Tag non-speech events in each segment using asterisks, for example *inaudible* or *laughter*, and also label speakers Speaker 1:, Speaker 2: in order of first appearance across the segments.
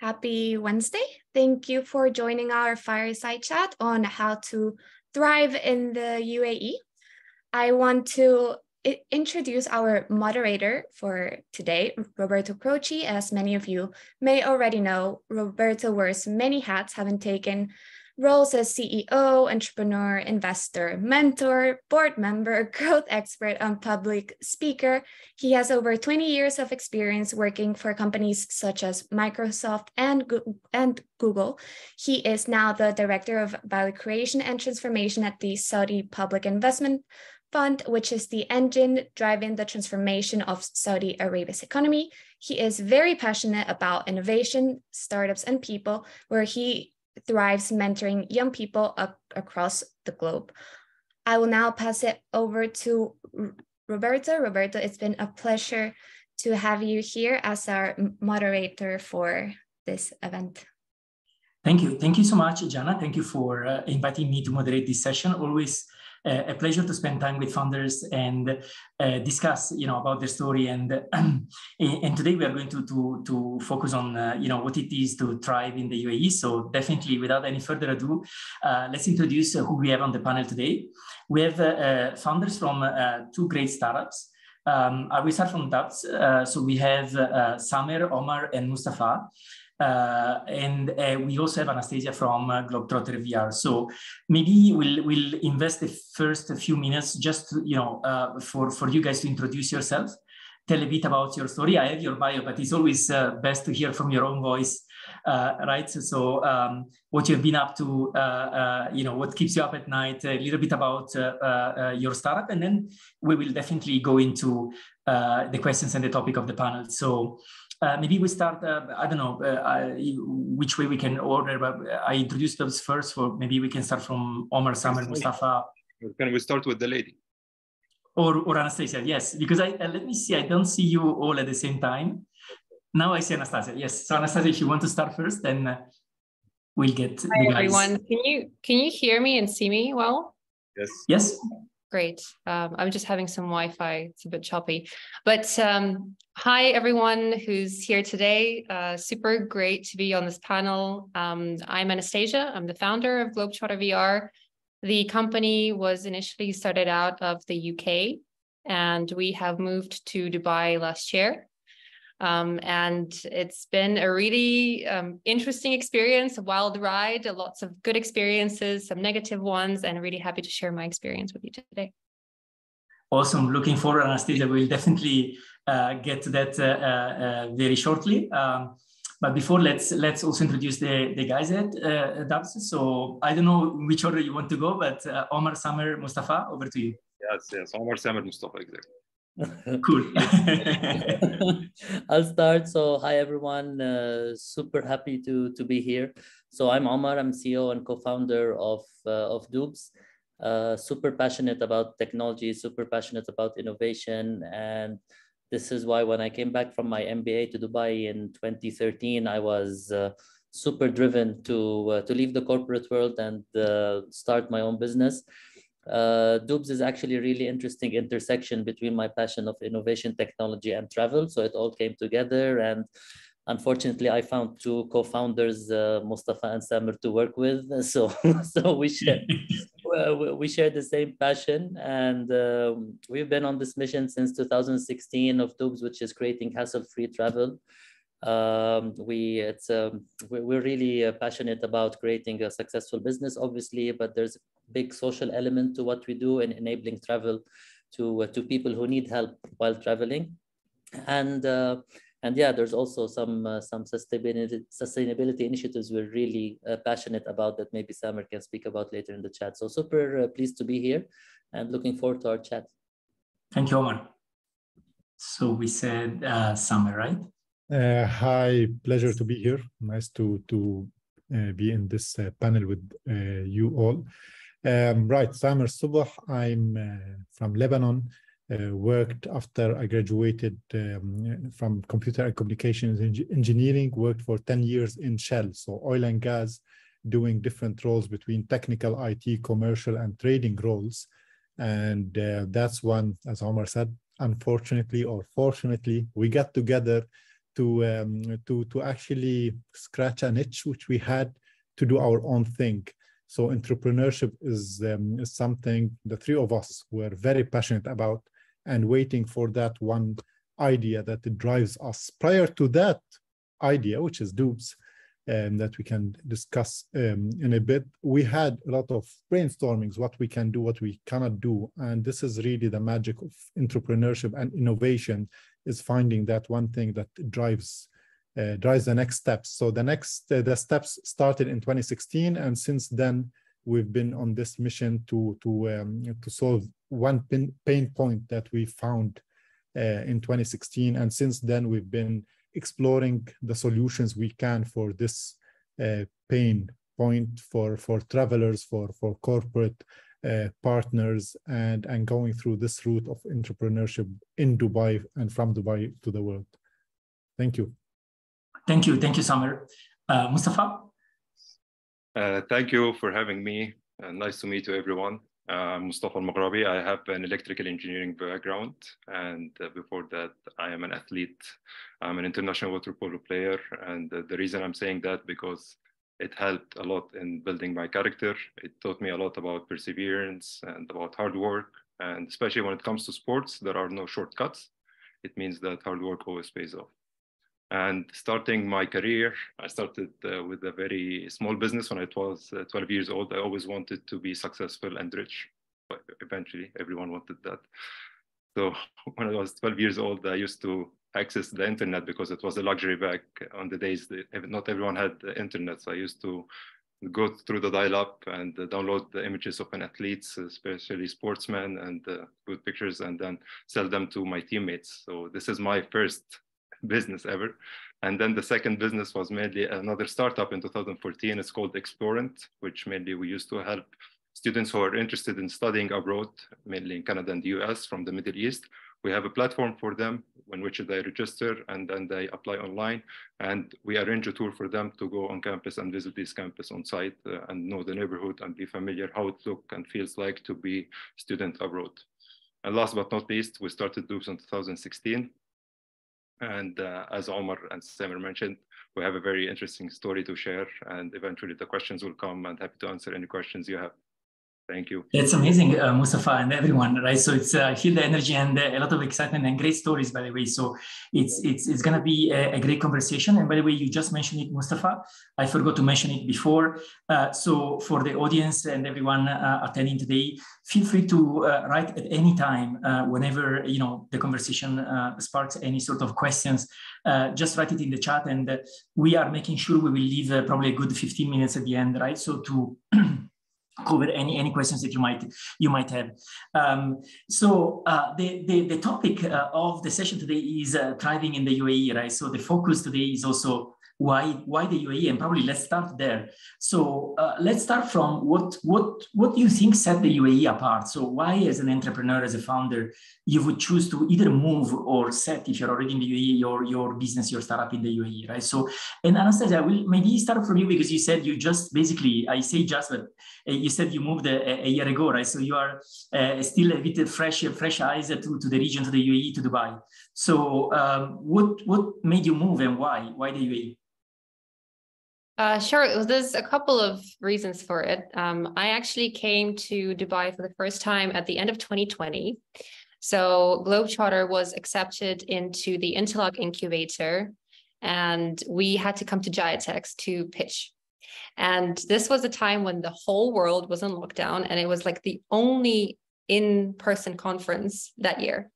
Speaker 1: Happy Wednesday. Thank you for joining our fireside chat on how to thrive in the UAE. I want to introduce our moderator for today, Roberto Croci. As many of you may already know, Roberto wears many hats, having taken roles as CEO, entrepreneur, investor, mentor, board member, *laughs* growth expert, and public speaker. He has over 20 years of experience working for companies such as Microsoft and, and Google. He is now the director of value creation and transformation at the Saudi Public Investment Fund, which is the engine driving the transformation of Saudi Arabia's economy. He is very passionate about innovation, startups, and people, where he thrives mentoring young people up across the globe. I will now pass it over to Roberto. Roberto, it's been a pleasure to have you here as our moderator for this event.
Speaker 2: Thank you. Thank you so much, Jana. Thank you for uh, inviting me to moderate this session. Always a pleasure to spend time with founders and uh, discuss, you know, about their story. *clears throat* And and today we are going to to to focus on, uh, you know, what it is to thrive in the UAE. So definitely, without any further ado, uh, let's introduce who we have on the panel today. We have founders from two great startups. Um, I will start from that. Uh, so we have uh, Samer, Omar, and Mustafa. Uh, and uh, we also have Anastasia from uh, Globetrotter VR. So maybe we'll we'll invest the first few minutes just to, you know uh, for for you guys to introduce yourself, tell a bit about your story. I have your bio, but it's always uh, best to hear from your own voice, uh, right? So, so um, what you've been up to, you know, what keeps you up at night, a little bit about your startup, and then we will definitely go into the questions and the topic of the panel. So. Uh, maybe we start, uh, I don't know uh, which way we can order, but I introduced those first, or maybe we can start from Omar, Samer, Mustafa.
Speaker 3: Can we start with the lady?
Speaker 2: Or, or Anastasia, yes, because I uh, let me see, I don't see you all at the same time. Now I see Anastasia, yes. So Anastasia, if you want to start first, then uh, we'll get
Speaker 4: Hi, everyone. Can you can you hear me and see me well?
Speaker 3: Yes.
Speaker 2: Yes.
Speaker 4: Great. Um, I'm just having some Wi-Fi. It's a bit choppy, but um, hi everyone who's here today. Uh, super great to be on this panel. Um, I'm Anastasia. I'm the founder of Globetrotter VR. The company was initially started out of the UK, and we have moved to Dubai last year. Um, and it's been a really um, interesting experience, a wild ride, lots of good experiences, some negative ones, and really happy to share my experience with you today.
Speaker 2: Awesome. Looking forward, Anastasia. We'll definitely uh, get to that uh, uh, very shortly. Um, but before, let's let's also introduce the, the guys at uh, Dubz. So I don't know which order you want to go, but uh, Omar, Samer, Mustafa, over to you.
Speaker 3: Yes, yes. Omar, Samer, Mustafa, exactly *laughs*
Speaker 2: cool.
Speaker 5: I'll start. So, hi everyone. Uh, super happy to to be here. So, I'm Omar. I'm CEO and co-founder of uh, of Dubz. Uh, super passionate about technology. Super passionate about innovation, and this is why when I came back from my MBA to Dubai in 2013, I was uh, super driven to uh, to leave the corporate world and uh, start my own business uh, Dubz is actually a really interesting intersection between my passion of innovation, technology, and travel. So it all came together. And unfortunately, I found two co-founders, uh, Mustafa and Samer, to work with. *laughs* So, so we share *laughs* we share the same passion, and um, we've been on this mission since 2016 of Dubz, which is creating hassle-free travel um, we it's um, we're really uh, passionate about creating a successful business obviously but there's big social element to what we do in enabling travel to uh, to people who need help while traveling. And uh, and yeah there's also some uh, some sustainability sustainability initiatives we're really uh, passionate about that maybe Samer can speak about later in the chat. So super uh, pleased to be here and looking forward to our chat.
Speaker 2: Thank you Omar. So we said uh, Samer right?
Speaker 6: Uh, hi, pleasure to be here. Nice to to uh, be in this uh, panel with uh, you all. Um, right, Samer Sobh. I'm uh, from Lebanon. Uh, worked after I graduated um, from computer and communications engineering. Worked for ten years in Shell, so oil and gas, doing different roles between technical, IT, commercial, and trading roles. And that's one, as Omar said. Unfortunately or fortunately, we got together to um, to to actually scratch an itch which we had to do our own thing. So entrepreneurship is, um, is something the three of us were very passionate about and waiting for that one idea that drives us. Prior to that idea, which is Dubz, um, that we can discuss um, in a bit, we had a lot of brainstormings, what we can do, what we cannot do. And this is really the magic of entrepreneurship and innovation is finding that one thing that drives uh, drives the next steps. So the next uh, the steps started in 2016, and since then we've been on this mission to to um, to solve one pin, pain point that we found uh, in 2016, and since then we've been exploring the solutions we can for this uh, pain point for for travelers, for for corporate. Uh, partners and and going through this route of entrepreneurship in Dubai and from Dubai to the world. Thank you.
Speaker 2: Thank you. Thank you, Samer. Uh, Mustafa?
Speaker 3: Uh, thank you for having me. Uh, nice to meet you, everyone. Uh, Mustafa El Maghraby. I have an electrical engineering background. And uh, before that, I am an athlete. I'm an international water polo player. And uh, the reason I'm saying that because it helped a lot in building my character. It taught me a lot about perseverance and about hard work. And especially when it comes to sports, there are no shortcuts. It means that hard work always pays off. And starting my career, I started uh, with a very small business when I was uh, 12 years old. I always wanted to be successful and rich. But eventually, everyone wanted that. So *laughs* when I was 12 years old, I used to access the internet because it was a luxury back on the days that not everyone had the internet. So I used to go through the dial-up and uh, download the images of an athletes, especially sportsmen, and uh, good pictures, and then sell them to my teammates. So this is my first *laughs* business ever. And then the second business was mainly another startup in 2014. It's called Explorant, which mainly we used to help students who are interested in studying abroad, mainly in Canada and the US from the Middle East. We have a platform for them in which they register and then they apply online. And we arrange a tour for them to go on campus and visit this campus on site uh, and know the neighborhood and be familiar how it looks and feels like to be student abroad. And last but not least, we started Dubz in 2016 and uh, as Omar and Samer mentioned, we have a very interesting story to share and eventually the questions will come and happy to answer any questions you have. Thank you.
Speaker 2: It's amazing, uh, Mustafa and everyone, right? So it's uh, feel the energy and uh, a lot of excitement and great stories, by the way. So it's it's it's gonna be a, a, great conversation. And by the way, you just mentioned it, Mustafa. I forgot to mention it before. Uh, so for the audience and everyone uh, attending today, feel free to uh, write at any time whenever you know the conversation sparks any sort of questions. just write it in the chat, and we are making sure we will leave probably a good 15 minutes at the end, right? So to *clears throat* cover any any questions that you might you might have. Um, so uh, the, the, the topic uh, of the session today is uh, thriving in the UAE, right? So the focus today is also why why the UAE, and probably let's start there. So uh, let's start from what what what do you think set the UAE apart? So why, as an entrepreneur, as a founder, you would choose to either move or set if you're already in the UAE your your business, your startup in the UAE, right? So and Anastasia, I will maybe start from you because you said you just basically I say just, but uh, you said you moved a, a year ago, right? So you are uh, still a bit fresh fresh eyes to, to the region, to the UAE, to Dubai. So um, what what made you move and why why the UAE?
Speaker 4: Uh, sure. There's a couple of reasons for it. Um, I actually came to Dubai for the first time at the end of 2020. So Globetrotter was accepted into the Intilak incubator, and we had to come to GITEX to pitch. And this was a time when the whole world was in lockdown, and it was like the only in person conference that year.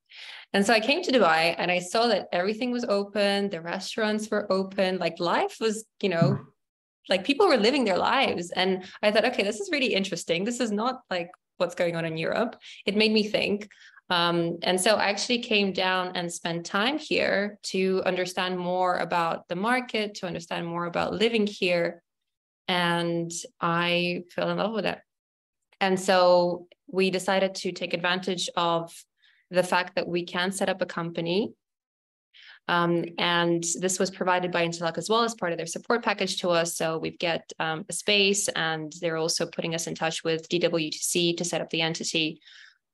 Speaker 4: And so I came to Dubai and I saw that everything was open, the restaurants were open, like life was, you know, mm like people were living their lives. And i thought okay this is really interesting. This is not like what's going on in europe. It made me think. Um, and so i actually came down and spent time here to understand more about the market to understand more about living here. And i fell in love with it. And so we decided to take advantage of the fact that we can set up a company um, and this was provided by Intilak as well as part of their support package to us. So we get um, a space and they're also putting us in touch with DWTC to set up the entity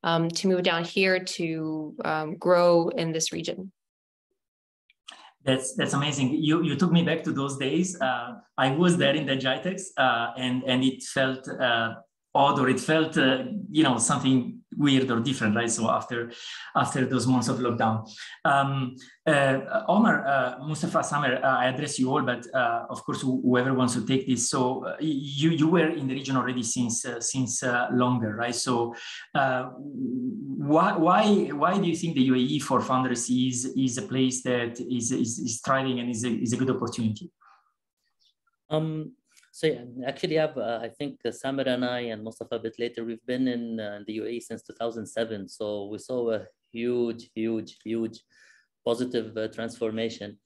Speaker 4: um, to move down here to um, grow in this region.
Speaker 2: That's that's amazing. You you took me back to those days. Uh, I was there in the GITEX, uh, and and it felt uh, odd or it felt uh, you know something weird or different right? So after after those months of lockdown. Um, uh, omar uh, mustafa samer uh, i address you all but uh, of course whoever wants to take this. So uh, you you were in the region already since since longer right? So why why why do you think the uae for founders is is a place that is is, is thriving and is a, is a good opportunity?
Speaker 5: Um so yeah, actually, have uh, I think uh, Samer and I and Mustafa a bit later. We've been in uh, the UAE since 2007, so we saw a huge, huge, huge positive uh, transformation.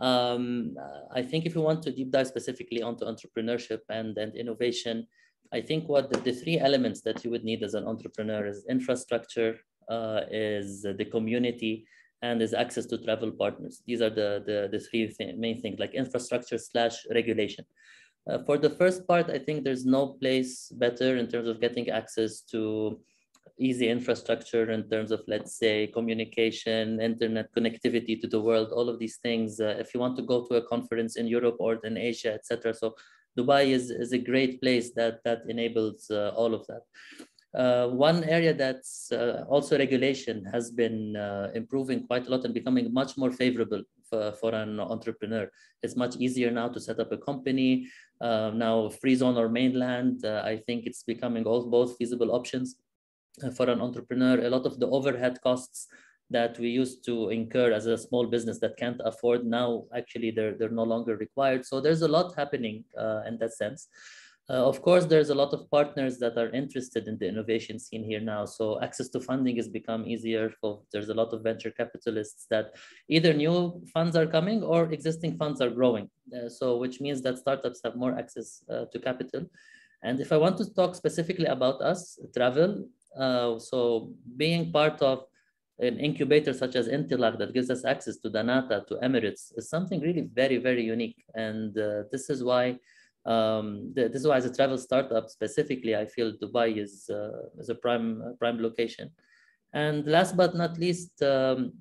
Speaker 5: Um, I think if you want to deep dive specifically onto entrepreneurship and and innovation, I think what the, the three elements that you would need as an entrepreneur is infrastructure, uh, is the community, and is access to travel partners. These are the the, the three th main things like infrastructure slash regulation. Uh, for the first part, I think there's no place better in terms of getting access to easy infrastructure in terms of, let's say, communication, internet connectivity to the world, all of these things. Uh, if you want to go to a conference in Europe or in Asia, etc. So Dubai is, is a great place that, that enables uh, all of that. Uh, one area that's uh, also regulation has been uh, improving quite a lot and becoming much more favorable for, for an entrepreneur. It's much easier now to set up a company. Uh, now, free zone or mainland, uh, I think it's becoming all, both feasible options for an entrepreneur. A lot of the overhead costs that we used to incur as a small business that can't afford now, actually, they're, they're no longer required. So there's a lot happening in that sense. Uh, of course, there's a lot of partners that are interested in the innovation scene here now. So access to funding has become easier. For, there's a lot of venture capitalists that either new funds are coming or existing funds are growing. Uh, so which means that startups have more access uh, to capital. And if I want to talk specifically about us, travel, uh, so being part of an incubator such as Intilak that gives us access to dnata, to Emirates, is something really very, very unique. And uh, this is why um, this is why as a travel startup specifically, I feel Dubai is, uh, is a prime, prime location. And last but not least, um,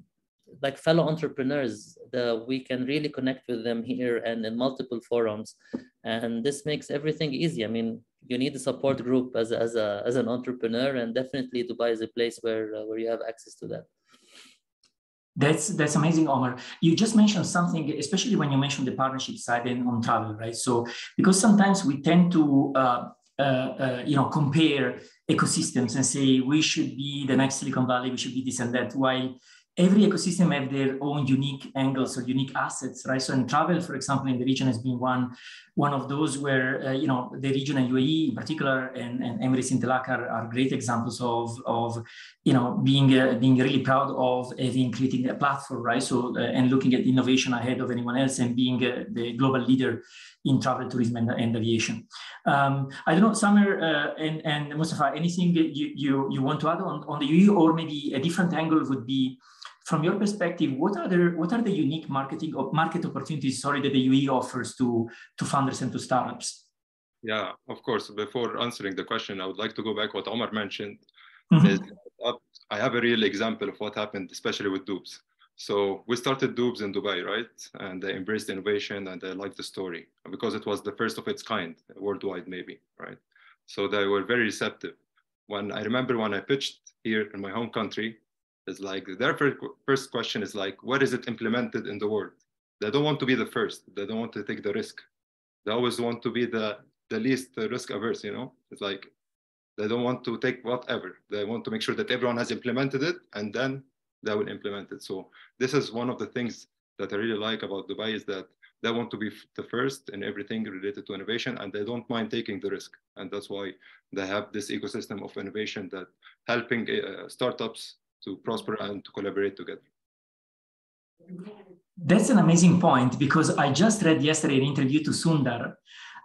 Speaker 5: like fellow entrepreneurs, the, we can really connect with them here and in multiple forums. And this makes everything easy. I mean, you need a support group as, as, a, as an entrepreneur and definitely Dubai is a place where, uh, where you have access to that.
Speaker 2: That's that's amazing, Omar. You just mentioned something, especially when you mentioned the partnership side and on travel, right? So because sometimes we tend to uh, uh, uh, you know compare ecosystems and say we should be the next Silicon Valley, we should be this and that. While every ecosystem have their own unique angles or unique assets, right? So in travel, for example, in the region has been one one of those where uh, you know the region and UAE in particular and, and Emirates Intilak are, are great examples of of you know being uh, being really proud of having creating a platform, right? So uh, and looking at innovation ahead of anyone else and being uh, the global leader in travel, tourism, and, and aviation. Um, I don't know, Samer uh, and and Mustafa, anything you you you want to add on on the UAE or maybe a different angle would be from your perspective, what are the what are the unique marketing or market opportunities, sorry, that the UAE offers to to founders and to startups?
Speaker 3: Yeah, of course. Before answering the question, I would like to go back what Omar mentioned. Mm-hmm. Is, I have a real example of what happened, especially with Dubz. So we started Dubz in Dubai, right? And they embraced innovation and they liked the story because it was the first of its kind worldwide, maybe, right? So they were very receptive. When I remember when I pitched here in my home country, is like their first question is like, what is it implemented in the world? They don't want to be the first. They don't want to take the risk. They always want to be the the least risk averse. You know, it's like they don't want to take whatever. They want to make sure that everyone has implemented it, and then they will implement it. So this is one of the things that I really like about Dubai is that they want to be the first in everything related to innovation and they don't mind taking the risk and that's why they have this ecosystem of innovation that helping uh, startups to prosper and to collaborate together.
Speaker 2: That's an amazing point because I just read yesterday an interview to Sundar,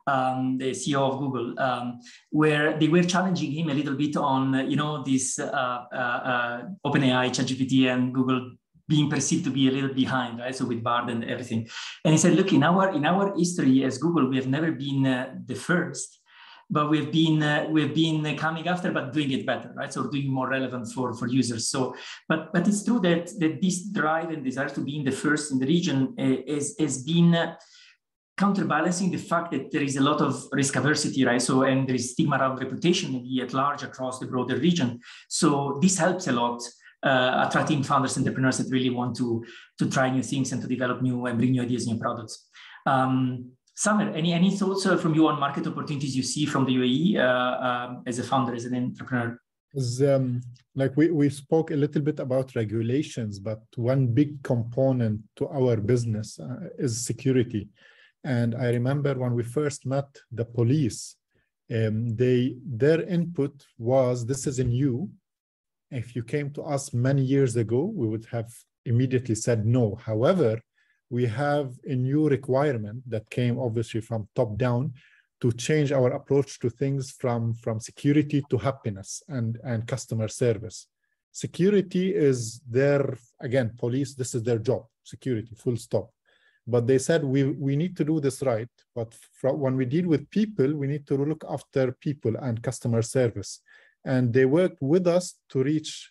Speaker 2: um, the CEO of Google, um, where they were challenging him a little bit on, you know, this uh, uh, uh OpenAI, ChatGPT, and Google being perceived to be a little behind, right? So with Bard and everything. And he said, look, in our in our history as Google, we have never been uh, the first but we've been uh, we've been coming after, but doing it better, right? So doing more relevant for for users. So, but but it's true that that this drive and desire to be in the first in the region uh, is has been. Uh, counterbalancing the fact that there is a lot of risk aversity, right? So, and there is stigma around reputation maybe at large across the broader region. So this helps a lot uh, attracting founders, entrepreneurs that really want to, to try new things and to develop new and bring new ideas, new products. Um, Samer, any, any thoughts uh, from you on market opportunities you see from the UAE uh, um, as a founder, as an entrepreneur?
Speaker 6: Um, like we, we spoke a little bit about regulations, but one big component to our business uh, is security. And I remember when we first met the police, um, they their input was this is a new if you came to us many years ago, we would have immediately said no. However, we have a new requirement that came obviously from top down to change our approach to things from, from security to happiness and, and customer service. Security is their, again, police, this is their job, security, full stop. But they said we, we need to do this right. But when we deal with people, we need to look after people and customer service and they worked with us to reach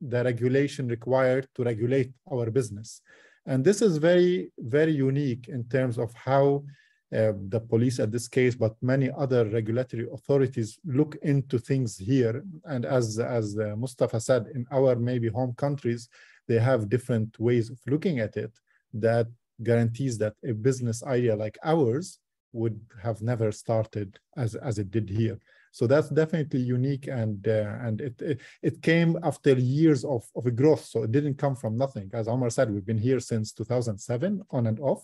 Speaker 6: the regulation required to regulate our business. And this is very, very unique in terms of how uh, the police at this case, but many other regulatory authorities look into things here. And as, as uh, Mustafa said, in our maybe home countries, they have different ways of looking at it that guarantees that a business idea like ours would have never started as, as it did here. So that's definitely unique, and uh, and it, it, it came after years of of growth. So it didn't come from nothing. As Omar said, we've been here since 2007, on and off,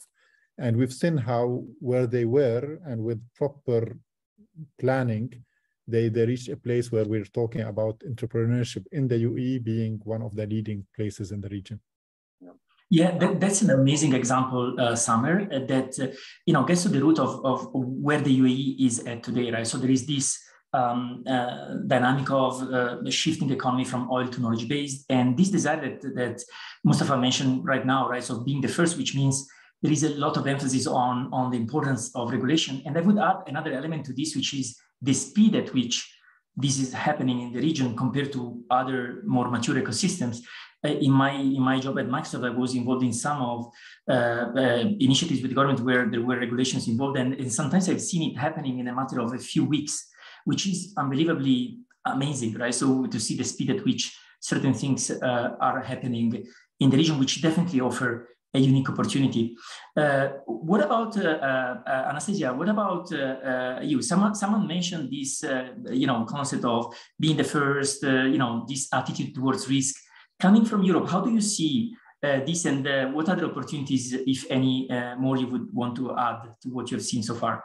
Speaker 6: and we've seen how where they were, and with proper planning, they they reached a place where we're talking about entrepreneurship in the UAE being one of the leading places in the region.
Speaker 2: Yeah, that, that's an amazing example, uh, Samer, uh, that uh, you know gets to the root of, of where the UAE is at today, right? So there is this um, uh, dynamic of uh, shifting economy from oil to knowledge based. And this desire that, that Mustafa mentioned right now, right? So being the first, which means there is a lot of emphasis on, on the importance of regulation. And I would add another element to this, which is the speed at which this is happening in the region compared to other more mature ecosystems. Uh, in my in my job at Microsoft, I was involved in some of uh, uh, initiatives with the government where there were regulations involved, and, and sometimes I've seen it happening in a matter of a few weeks which is unbelievably amazing, right? So to see the speed at which certain things uh, are happening in the region, which definitely offer a unique opportunity. Uh, what about uh, uh Anastasia? What about uh, uh, you? Someone someone mentioned this, you know, concept of being the first, you know, this attitude towards risk coming from Europe. How do you see this, and what other opportunities, if any, more you would want to add to what you've seen so far?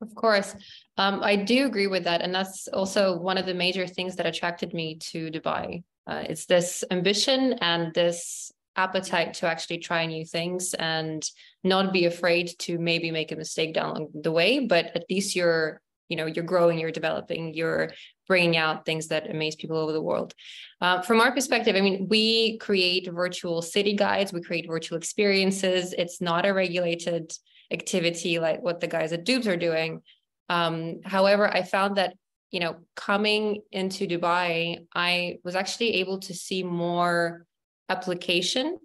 Speaker 4: Of course. Um, I do agree with that. And that's also one of the major things that attracted me to Dubai. Uh, it's this ambition and this appetite to actually try new things and not be afraid to maybe make a mistake down the way, but at least you're you know you're growing you're developing you're bringing out things that amaze people over the world uh, from our perspective i mean we create virtual city guides we create virtual experiences it's not a regulated activity like what the guys at Dubz are doing. Um, however, I found that you know coming into Dubai, I was actually able to see more application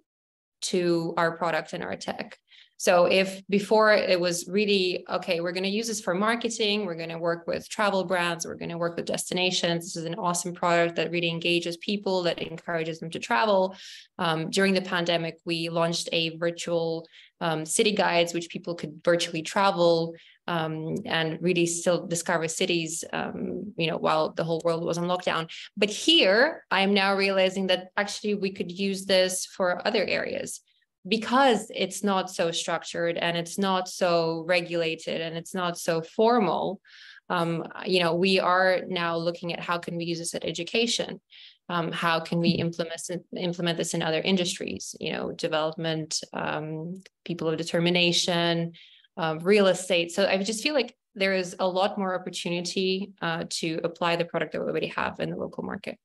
Speaker 4: to our product and our tech. So if before it was really, okay, we're going to use this for marketing, we're going to work with travel brands, we're going to work with destinations. This is an awesome product that really engages people, that encourages them to travel. Um, during the pandemic, we launched a virtual um, city guides, which people could virtually travel um, and really still discover cities, um, you know, while the whole world was on lockdown. But here, I am now realizing that actually we could use this for other areas because it's not so structured and it's not so regulated and it's not so formal um, you know we are now looking at how can we use this at education um, how can we implement implement this in other industries? You know development um, people of determination um, real estate. So i just feel like there is a lot more opportunity uh, to apply the product that we already have in the local market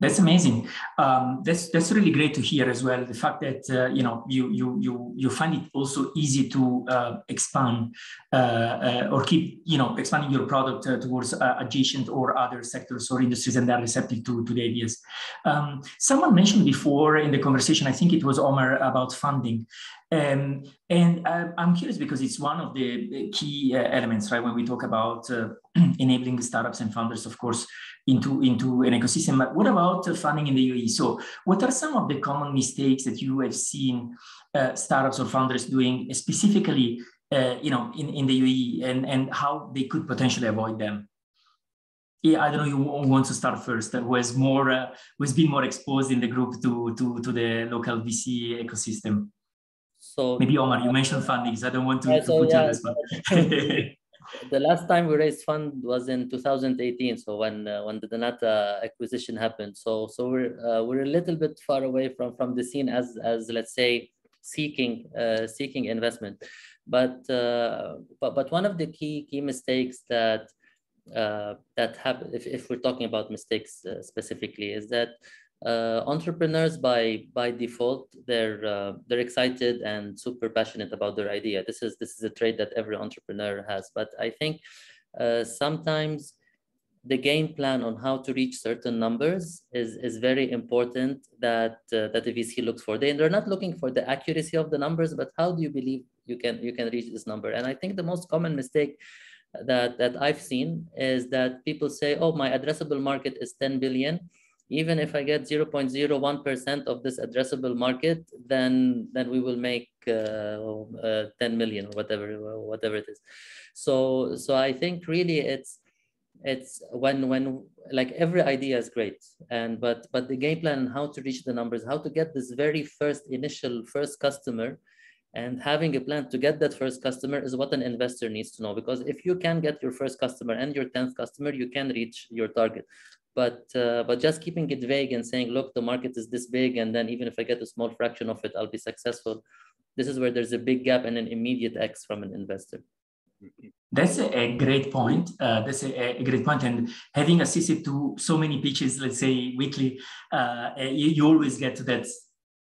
Speaker 2: That's amazing. Um, that's that's really great to hear as well. The fact that uh, you know you you you you find it also easy to uh, expand uh, uh or keep you know expanding your product uh, towards uh, adjacent or other sectors or industries, and they're receptive to to the ideas. Um, someone mentioned before in the conversation, I think it was Omar about funding, um, and I'm curious because it's one of the key elements, right? When we talk about *clears throat* enabling startups and founders, of course into, into an ecosystem. But what about funding in the UAE? So what are some of the common mistakes that you have seen uh, startups or founders doing specifically uh, you know, in, in the UAE and, and how they could potentially avoid them? Yeah, I don't know who wants to start first, who has more, uh, who has been more exposed in the group to, to, to the local VC ecosystem. So maybe Omar, you mentioned funding, so I don't want to, yeah, to put yeah, you on the spot.
Speaker 5: The last time we raised fund was in 2018 so when uh, when the dnata acquisition happened. So so we're uh, we're a little bit far away from from the scene as as let's say seeking uh, seeking investment. But uh, but but one of the key key mistakes that uh, that happen if, if we're talking about mistakes uh, specifically is that uh, entrepreneurs by by default they're uh, they're excited and super passionate about their idea. This is this is a trait that every entrepreneur has. But i think uh, sometimes the game plan on how to reach certain numbers is is very important that uh, that the vc looks for. They, they're not looking for the accuracy of the numbers but how do you believe you can you can reach this number? And i think the most common mistake that that i've seen is that people say oh my addressable market is 10 billion even if I get 0.01% of this addressable market, then then we will make uh, uh, 10 million or whatever whatever it is. So so I think really it's it's when when like every idea is great and but but the game plan how to reach the numbers how to get this very first initial first customer and having a plan to get that first customer is what an investor needs to know because if you can get your first customer and your 10th customer you can reach your target but uh, but just keeping it vague and saying look the market is this big and then even if i get a small fraction of it i'll be successful this is where there's a big gap and an immediate x from an investor
Speaker 2: that's a, great point. Uh, that's a, a, great point. And having assisted to so many pitches, let's say weekly, uh, you, you, always get to that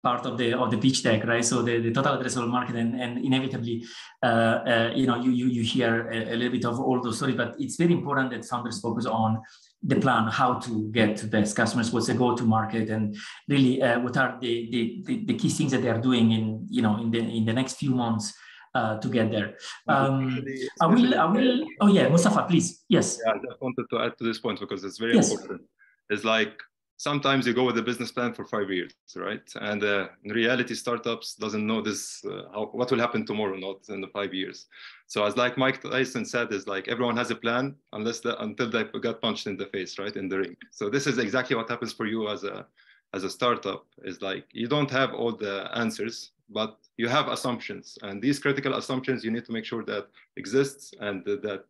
Speaker 2: part of the of the pitch deck, right? So the, the total addressable market, and, and inevitably, uh, uh you know, you, you you hear a, a, little bit of all those stories. But it's very important that founders focus on the plan, how to get to best customers, what's the go-to market, and really uh, what are the, the, the, the, key things that they are doing in you know in the in the next few months uh, to get there. Um, I will I will. Oh yeah, Mustafa, please. Yes.
Speaker 3: Yeah, I just wanted to add to this point because it's very yes. important. It's like sometimes you go with a business plan for five years, right? And uh, in reality, startups doesn't know this, uh, how, what will happen tomorrow, not in the five years. So as like Mike Tyson said, is like everyone has a plan unless the, until they got punched in the face, right, in the ring. So this is exactly what happens for you as a as a startup. Is like you don't have all the answers, but you have assumptions, and these critical assumptions you need to make sure that exists and that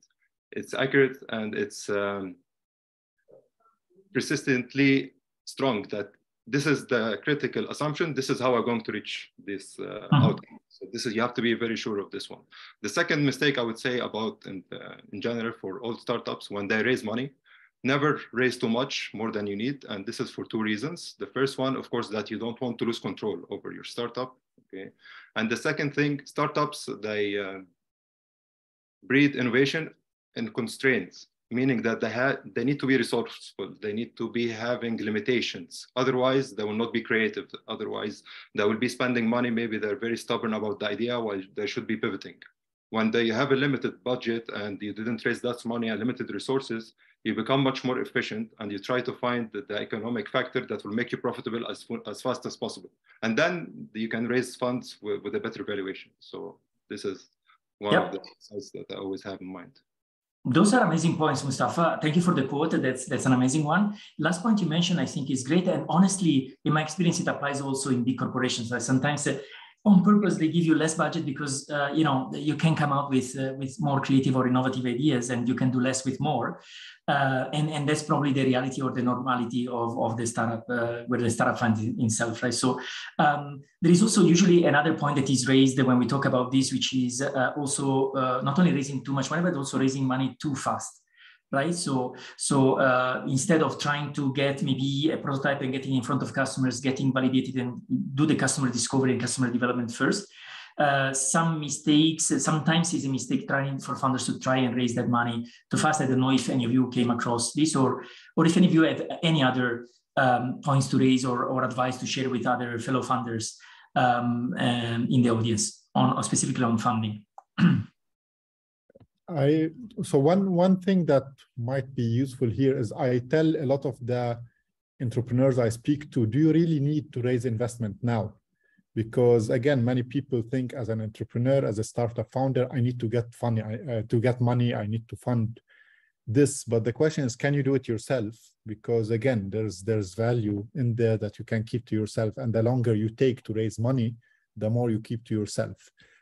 Speaker 3: it's accurate and it's um, persistently strong that this is the critical assumption. This is how we're going to reach this uh, mm-hmm. outcome. So this is you have to be very sure of this one. The second mistake I would say about in, uh, in general for all startups when they raise money, never raise too much more than you need, and this is for two reasons. The first one, of course, that you don't want to lose control over your startup. Okay, and the second thing, startups they uh, breed innovation and constraints meaning that they, ha- they need to be resourceful. They need to be having limitations. Otherwise they will not be creative. Otherwise they will be spending money. Maybe they're very stubborn about the idea while they should be pivoting. When they have a limited budget and you didn't raise that money and limited resources you become much more efficient and you try to find the, the economic factor that will make you profitable as, as fast as possible. And then you can raise funds with, with a better valuation. So this is one yep. of the things that i always have in mind
Speaker 2: those are amazing points, Mustafa. Thank you for the quote. That's that's an amazing one. Last point you mentioned, I think, is great. And honestly, in my experience, it applies also in big corporations. Like sometimes uh, on purpose they give you less budget because uh, you know you can come out with uh, with more creative or innovative ideas and you can do less with more. Uh, and and that's probably the reality or the normality of of the startup uh, where the startup fund itself right? So um, there is also usually another point that is raised when we talk about this which is uh, also uh, not only raising too much money but also raising money too fast right? So, so uh, instead of trying to get maybe a prototype and getting in front of customers, getting validated and do the customer discovery and customer development first, uh, some mistakes, sometimes it's a mistake trying for founders to try and raise that money too fast. I don't know if any of you came across this or, or if any of you have any other um, points to raise or, or advice to share with other fellow funders um, um, in the audience on specifically on funding. *clears throat*
Speaker 6: I so one one thing that might be useful here is I tell a lot of the entrepreneurs I speak to, do you really need to raise investment now? Because again, many people think as an entrepreneur, as a startup founder, I need to get funny uh, to get money. I need to fund this, but the question is, can you do it yourself? Because again, there's there's value in there that you can keep to yourself, and the longer you take to raise money, the more you keep to yourself.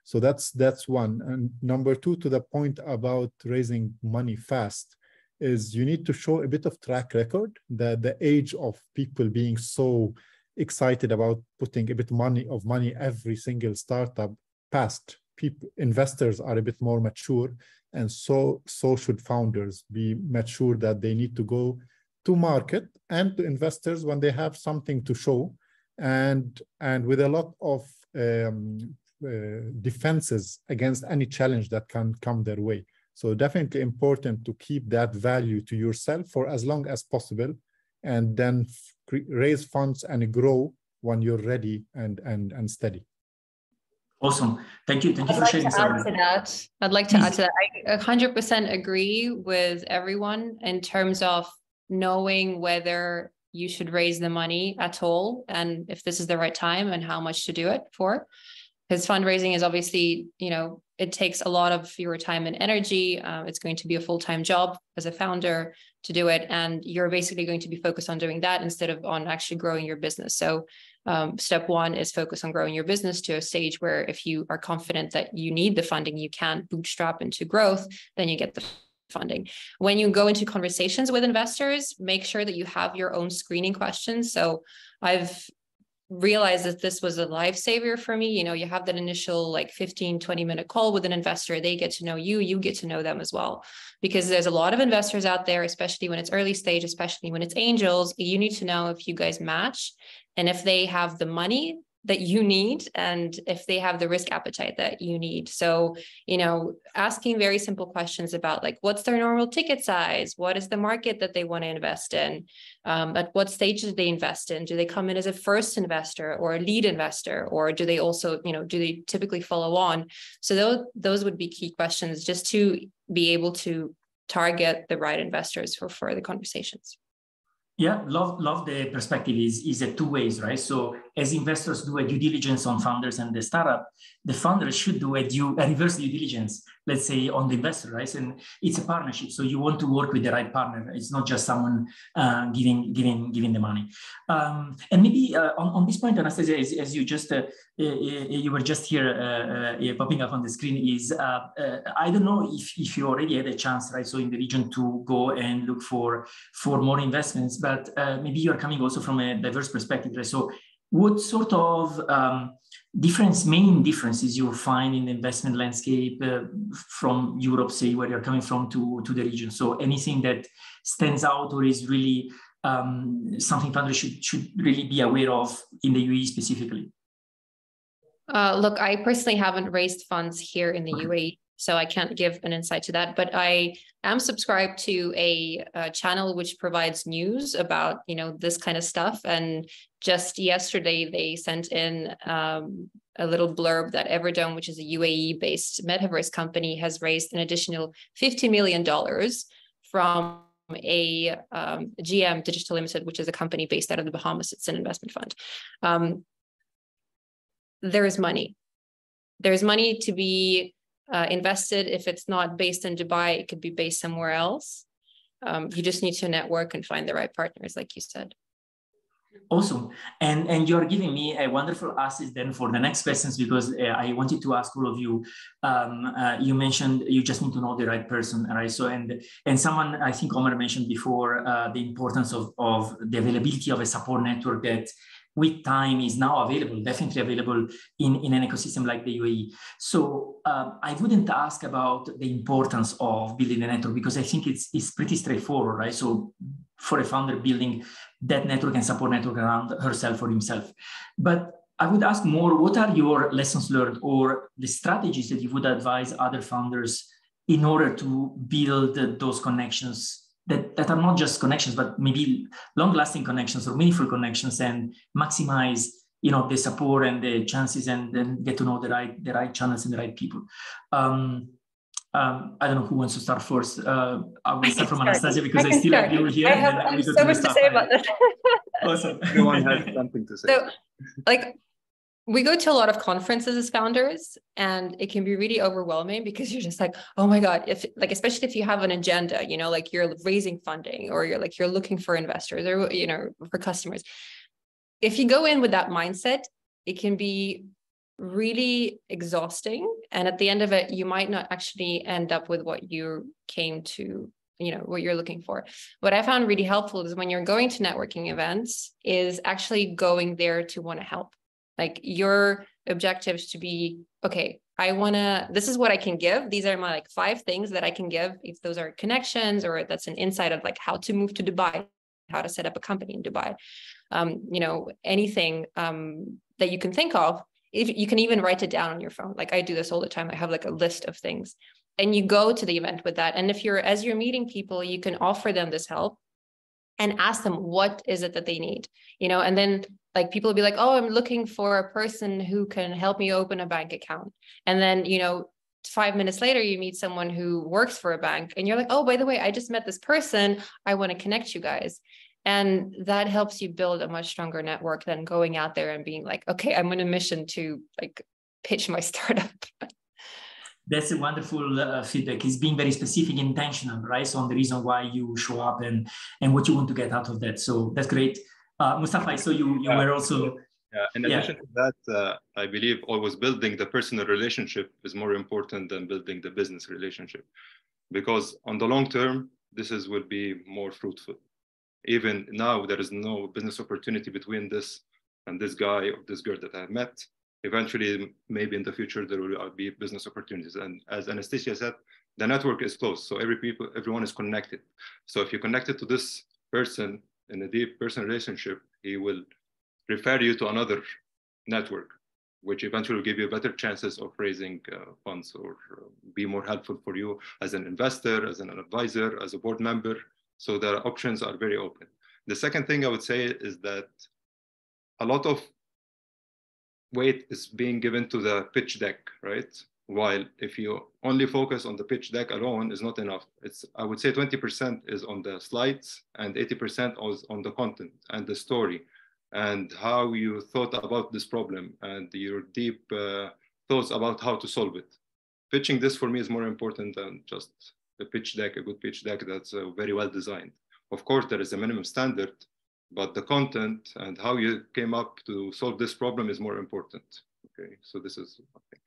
Speaker 6: So that's that's one. And number two, to the point about raising money fast, is you need to show a bit of track record. That the age of people being so excited about putting a bit money of money every single startup past. People investors are a bit more mature, and so so should founders be mature that they need to go to market and to investors when they have something to show, and and with a lot of um, Uh, defenses against any challenge that can come their way. So definitely important to keep that value to yourself for as long as possible, and then raise funds and grow when you're ready and and and steady.
Speaker 2: Awesome. Thank you. Thank you
Speaker 4: I'd
Speaker 2: for
Speaker 4: like
Speaker 2: sharing.
Speaker 4: To add to that. I'd like to Please. add to that. I 100% agree with everyone in terms of knowing whether you should raise the money at all and if this is the right time and how much to do it for because fundraising is obviously you know it takes a lot of your time and energy. Uh, it's going to be a full-time job as a founder to do it. And you're basically going to be focused on doing that instead of on actually growing your business. So um, step one is focus on growing your business to a stage where if you are confident that you need the funding you can bootstrap into growth then you get the funding. When you go into conversations with investors make sure that you have your own screening questions. So i've realized that this was a lifesaver for me. You know, you have that initial like 15, 20 minute call with an investor. They get to know you, you get to know them as well. Because there's a lot of investors out there, especially when it's early stage, especially when it's angels. You need to know if you guys match and if they have the money that you need and if they have the risk appetite that you need. So you know asking very simple questions about like what's their normal ticket size? What is the market that they want to invest in? Um, at what stage do they invest in? Do they come in as a first investor or a lead investor? Or do they also you know do they typically follow on? So those those would be key questions just to be able to target the right investors for further conversations.
Speaker 2: Yeah, love love the perspective. Is is a two ways, right? So as investors do a due diligence on founders and the startup, the founders should do a due a reverse due diligence, let's say on the investor, right? And it's a partnership, so you want to work with the right partner. It's not just someone uh, giving giving giving the money. Um, and maybe uh, on, on this point, Anastasia, as, as you just uh, you were just here uh, uh, popping up on the screen, is uh, I don't know if if you already had a chance, right? So in the region to go and look for for more investments but uh, maybe you're coming also from a diverse perspective. Right? So what sort of um, difference, main differences you find in the investment landscape uh, from Europe, say, where you're coming from to, to the region? So anything that stands out or is really um, something founders should, should really be aware of in the UAE specifically?
Speaker 4: Uh, look, I personally haven't raised funds here in the. UAE so I can't give an insight to that. But I am subscribed to a, a, channel which provides news about you know this kind of stuff. And just yesterday they sent in um, a little blurb that Everdome, which is a UAE-based metaverse company, has raised an additional fifty million dollars from a um, GEM Digital Limited, which is a company based out of the Bahamas. It's an investment fund. Um, there is money. There's money to be uh, invested. If it's not based in Dubai, it could be based somewhere else. Um, you just need to network and find the right partners, like you said.
Speaker 2: Awesome, and and you're giving me a wonderful assist then for the next questions because uh, I wanted to ask all of you. Um, uh, you mentioned you just need to know the right person, right? So and and someone I think Omar mentioned before uh, the importance of of the availability of a support network that with time is now available, definitely available in, in an ecosystem like the UAE. So um, I wouldn't ask about the importance of building a network because I think it's, it's pretty straightforward, right? So for a founder building that network and support network around herself or himself. But I would ask more, what are your lessons learned or the strategies that you would advise other founders in order to build those connections that, that are not just connections, but maybe long-lasting connections or meaningful connections and maximize you know the support and the chances and then get to know the right the right channels and the right people. Um, um, I don't know who wants to start first. Uh, I will start from Anastasia because I, I still have you here.
Speaker 4: I have, I have so much to say about that.
Speaker 2: awesome.
Speaker 3: Everyone has something to say.
Speaker 4: So, like, we go to a lot of conferences as founders and it can be really overwhelming because you're just like oh my god if like especially if you have an agenda you know like you're raising funding or you're like you're looking for investors or you know for customers. If you go in with that mindset it can be really exhausting and at the end of it you might not actually end up with what you came to you know what you're looking for. What i found really helpful is when you're going to networking events is actually going there to want to help like your objectives to be okay i want to this is what i can give. These are my like five things that i can give. If those are connections or that's an insight of like how to move to dubai how to set up a company in dubai um, you know anything um, that you can think of if you can even write it down on your phone. Like i do this all the time. I have like a list of things. And you go to the event with that. And if you're as you're meeting people you can offer them this help and ask them what is it that they need? You know and then like people will be like oh i'm looking for a person who can help me open a bank account. And then you know five minutes later you meet someone who works for a bank and you're like oh by the way i just met this person. I want to connect you guys. And that helps you build a much stronger network than going out there and being like okay i'm on a mission to like pitch my *laughs* startup
Speaker 2: that's a wonderful uh, feedback is being very specific intentional right so on the reason why you show up and and what you want to get out of that so that's great uh, mustafa i saw you you yeah. were also
Speaker 3: yeah, in addition yeah. to that, uh, I believe always building the personal relationship is more important than building the business relationship, because on the long term, this is will be more fruitful. Even now, there is no business opportunity between this and this guy or this girl that I met eventually, maybe in the future, there will be business opportunities. And as Anastasia said, the network is close. So every people, everyone is connected. So if you're connected to this person in a deep personal relationship, he will refer you to another network, which eventually will give you better chances of raising uh, funds or uh, be more helpful for you as an investor, as an advisor, as a board member. So the options are very open. The second thing I would say is that a lot of weight is being given to the pitch deck, right? While if you only focus on the pitch deck alone is not enough. It's I would say 20% is on the slides and 80% is on the content and the story and how you thought about this problem and your deep uh, thoughts about how to solve it. Pitching this for me is more important than just a pitch deck, a good pitch deck that's uh, very well designed. Of course, there is a minimum standard, but the content and how you came up to solve this problem is more important. Okay, so this is one thing.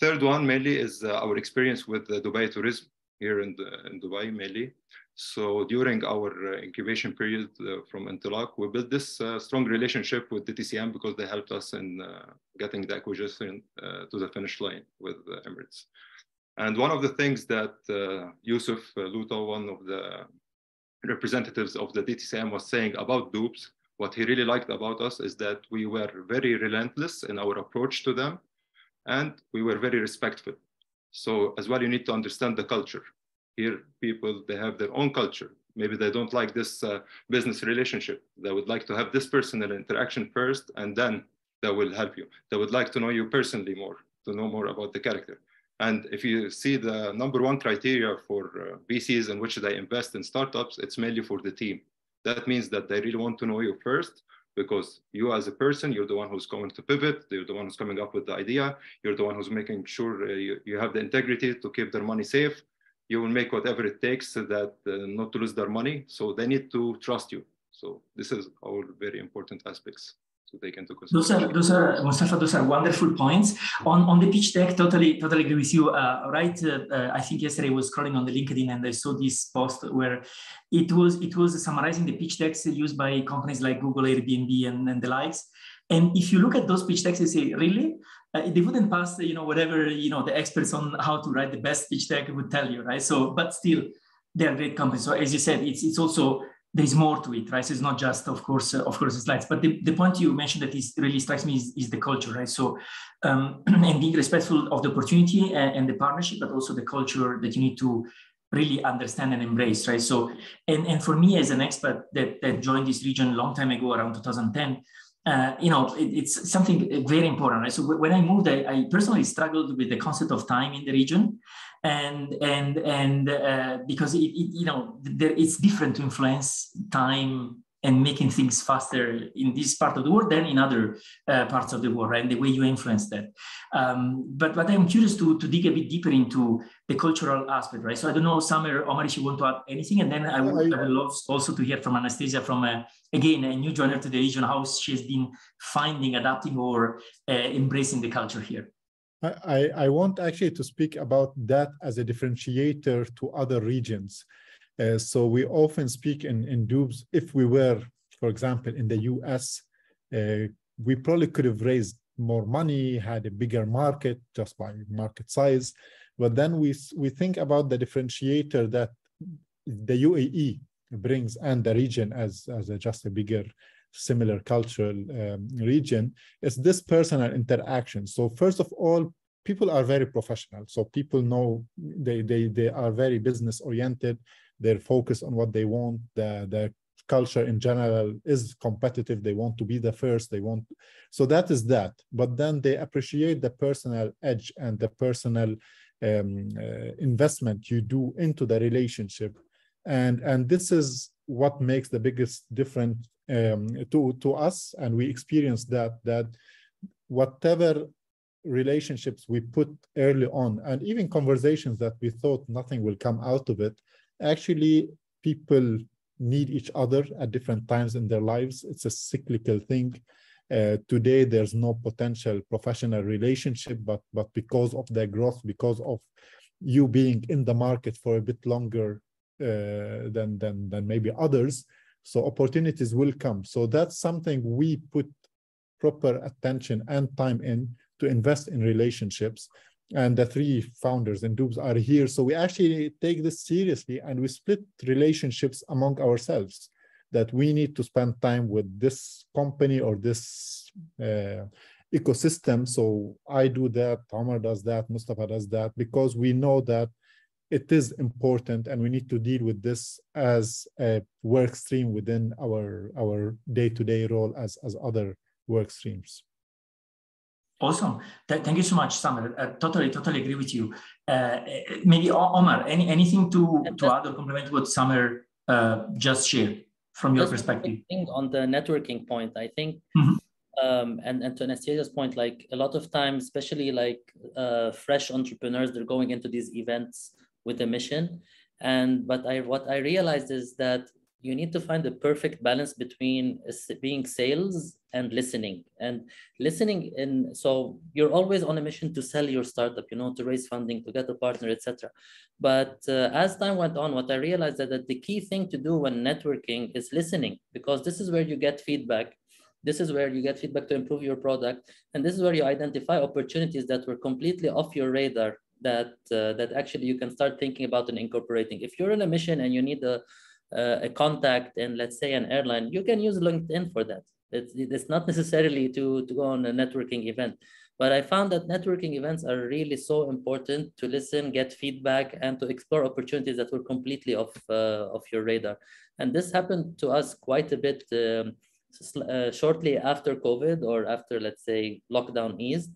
Speaker 3: Third one mainly is uh, our experience with uh, Dubai tourism here in, the, in Dubai mainly. So during our uh, incubation period uh, from Intilak, we built this uh, strong relationship with the TCM because they helped us in uh, getting the acquisition to the finish line with Emirates. And one of the things that Yusuf Luto, one of the representatives of the DTCM was saying about Dubz, what he really liked about us is that we were very relentless in our approach to them and we were very respectful. So as well, you need to understand the culture. Here, people, they have their own culture. Maybe they don't like this uh, business relationship. They would like to have this personal interaction first, and then they will help you. They would like to know you personally more, to know more about the character. And if you see the number one criteria for uh, VCs in which they invest in startups, it's mainly for the team. That means that they really want to know you first because you as a person, you're the one who's going to pivot, you're the one who's coming up with the idea, you're the one who's making sure uh, you, you have the integrity to keep their money safe. You will make whatever it takes so that uh, not to lose their money. So they need to trust you. So this is all very important aspects. To take into
Speaker 2: consideration. Those are, those are Mustafa, those are wonderful points. On, on the pitch deck, totally, totally agree with you. Uh, right, uh, uh, I think yesterday I was scrolling on the LinkedIn and I saw this post where it was it was summarizing the pitch decks used by companies like Google, Airbnb, and, and the likes. And if you look at those pitch decks, you say, really? Uh, they wouldn't pass, you know, whatever, you know, the experts on how to write the best pitch deck would tell you, right? So, but still, they're great companies. So as you said, it's, it's also there's more to it, right? So it's not just, of course, uh, of course, the slides. But the, the point you mentioned that is really strikes me is, is the culture, right? So um, *clears throat* and being respectful of the opportunity and, and, the partnership, but also the culture that you need to really understand and embrace, right? So and and for me as an expert that that joined this region a long time ago, around 2010. Uh, you know, it, it's something very important. So when I moved, I, I, personally struggled with the concept of time in the region, and and and uh, because it, it, you know there, it's different to influence time and making things faster in this part of the world than in other uh, parts of the world, right? And the way you influence that. Um, but but I'm curious to, to dig a bit deeper into the cultural aspect, right? So I don't know, Samer, Omar, if you want to add anything, and then I would, I would love also to hear from Anastasia from a, uh, again a new joiner to the region, how she has been finding, adapting, or uh, embracing the culture here.
Speaker 6: I, I want actually to speak about that as a differentiator to other regions. Uh, so we often speak in, in Dubz, if we were, for example, in the US, uh, we probably could have raised more money, had a bigger market just by market size. But then we, we think about the differentiator that the UAE brings and the region as, as a, just a bigger similar cultural um, region is this personal interaction. So first of all, people are very professional. So people know they they they are very business oriented. They're focused on what they want. The the culture in general is competitive. They want to be the first. They want so that is that. But then they appreciate the personal edge and the personal um, uh, investment you do into the relationship, and and this is what makes the biggest difference um, to to us, and we experience that that whatever relationships we put early on, and even conversations that we thought nothing will come out of it, actually people need each other at different times in their lives. It's a cyclical thing. Uh, today, there's no potential professional relationship, but but because of their growth, because of you being in the market for a bit longer uh, than than than maybe others, so opportunities will come. So that's something we put proper attention and time in to invest in relationships. And the three founders and Dubz are here. So we actually take this seriously and we split relationships among ourselves that we need to spend time with this company or this uh, ecosystem. So I do that, Omar does that, Mustafa does that, because we know that it is important and we need to deal with this as a work stream within our our day-to-day role as as other work streams
Speaker 2: awesome. Th thank you so much samer. Uh, totally totally agree with you. Uh, maybe omar any anything to to add or complement what samer uh, just shared from your perspective?
Speaker 5: on the networking point. I think mm -hmm. um, and, and to Anastasia's point, like a lot of times, especially like uh, fresh entrepreneurs, they're going into these events with a mission. And but I what I realized is that you need to find the perfect balance between being sales and listening. And listening in so you're always on a mission to sell your startup you know to raise funding to get a partner etc but uh, as time went on what i realized that, that the key thing to do when networking is listening because this is where you get feedback. This is where you get feedback to improve your product. And this is where you identify opportunities that were completely off your radar that uh, that actually you can start thinking about and incorporating. If you're on a mission and you need a uh, a contact in let's say an airline, you can use LinkedIn for that. It's, it's not necessarily to, to go on a networking event. But I found that networking events are really so important to listen, get feedback, and to explore opportunities that were completely off, uh, your radar. And this happened to us quite a bit um, uh, shortly after COVID or after, let's say, lockdown eased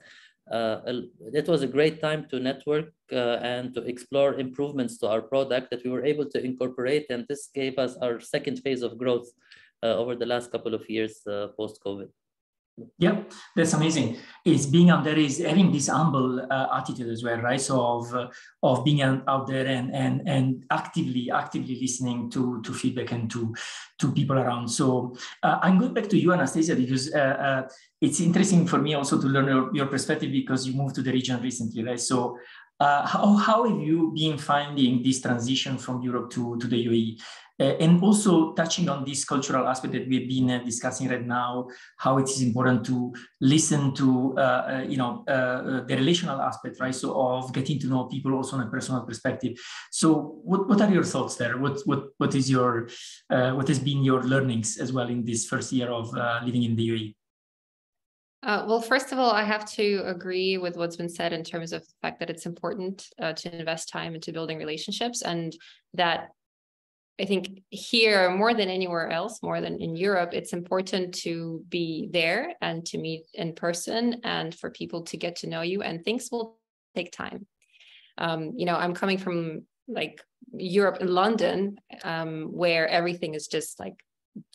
Speaker 5: it was a great time to network uh, and to explore improvements to our product that we were able to incorporate. And this gave us our second phase of growth uh, over the last couple of years uh, post-COVID.
Speaker 2: Yeah, that's amazing. It's being out there is having this humble uh, attitude as well, right? So of uh, of being out there and and and actively actively listening to to feedback and to to people around. So uh, I'm going back to you, Anastasia, because uh, uh, it's interesting for me also to learn your, your perspective because you moved to the region recently, right? So uh, how, how have you been finding this transition from Europe to, to the UAE? Uh, and also touching on this cultural aspect that we've been uh, discussing right now, how it is important to listen to, uh, uh you know, uh, uh, the relational aspect, right? So of getting to know people also on a personal perspective. So what, what are your thoughts there? What, what, what is your, what has been your learnings as well in this first year of living in the UAE?
Speaker 4: Uh, well, first of all, I have to agree with what's been said in terms of the fact that it's important uh, to invest time into building relationships and that I think here more than anywhere else, more than in Europe, it's important to be there and to meet in person and for people to get to know you and things will take time. Um, you know, I'm coming from like Europe in London, um, where everything is just like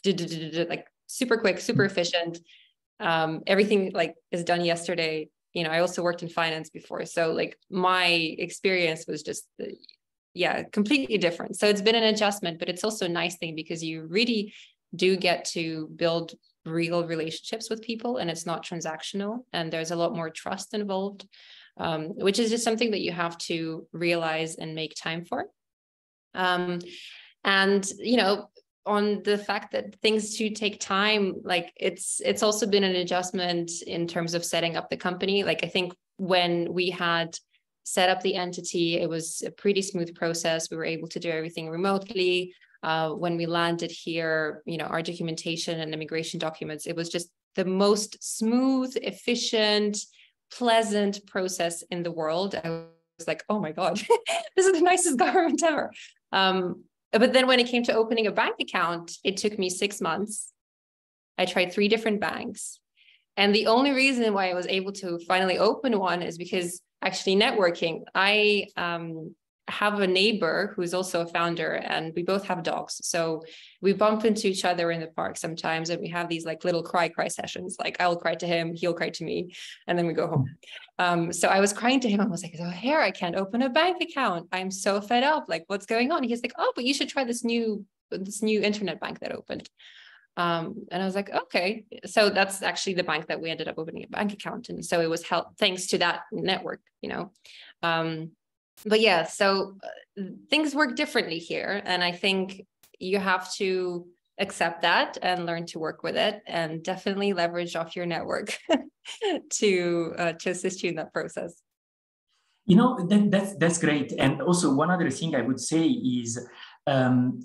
Speaker 4: like super quick, super mm. efficient um, everything like is done yesterday. You know i also worked in finance before. So like my experience was just yeah completely different. So it's been an adjustment but it's also a nice thing because you really do get to build real relationships with people and it's not transactional and there's a lot more trust involved um, which is just something that you have to realize and make time for. Um, and you know on the fact that things do take time like it's it's also been an adjustment in terms of setting up the company. Like i think when we had set up the entity it was a pretty smooth process. We were able to do everything remotely. Uh, when we landed here you know our documentation and immigration documents it was just the most smooth efficient pleasant process in the world. I was like oh my god *laughs* this is the nicest government ever. Um, but then when it came to opening a bank account, it took me six months. I tried three different banks. And the only reason why I was able to finally open one is because actually networking. I um, have a neighbor who's also a founder and we both have dogs. So we bump into each other in the park sometimes and we have these like little cry cry sessions. Like i'll cry to him he'll cry to me and then we go home. Um, so i was crying to him. I was like oh here i can't open a bank account. I'm so fed up. Like what's going on? He's like oh but you should try this new this new internet bank that opened. Um, and I was like, okay. So that's actually the bank that we ended up opening a bank account. And so it was help thanks to that network, you know. Um, but yeah, so uh, things work differently here. And I think you have to accept that and learn to work with it and definitely leverage off your network *laughs* to uh, to assist you in that process
Speaker 2: you know that, that's that's great and also one other thing i would say is um,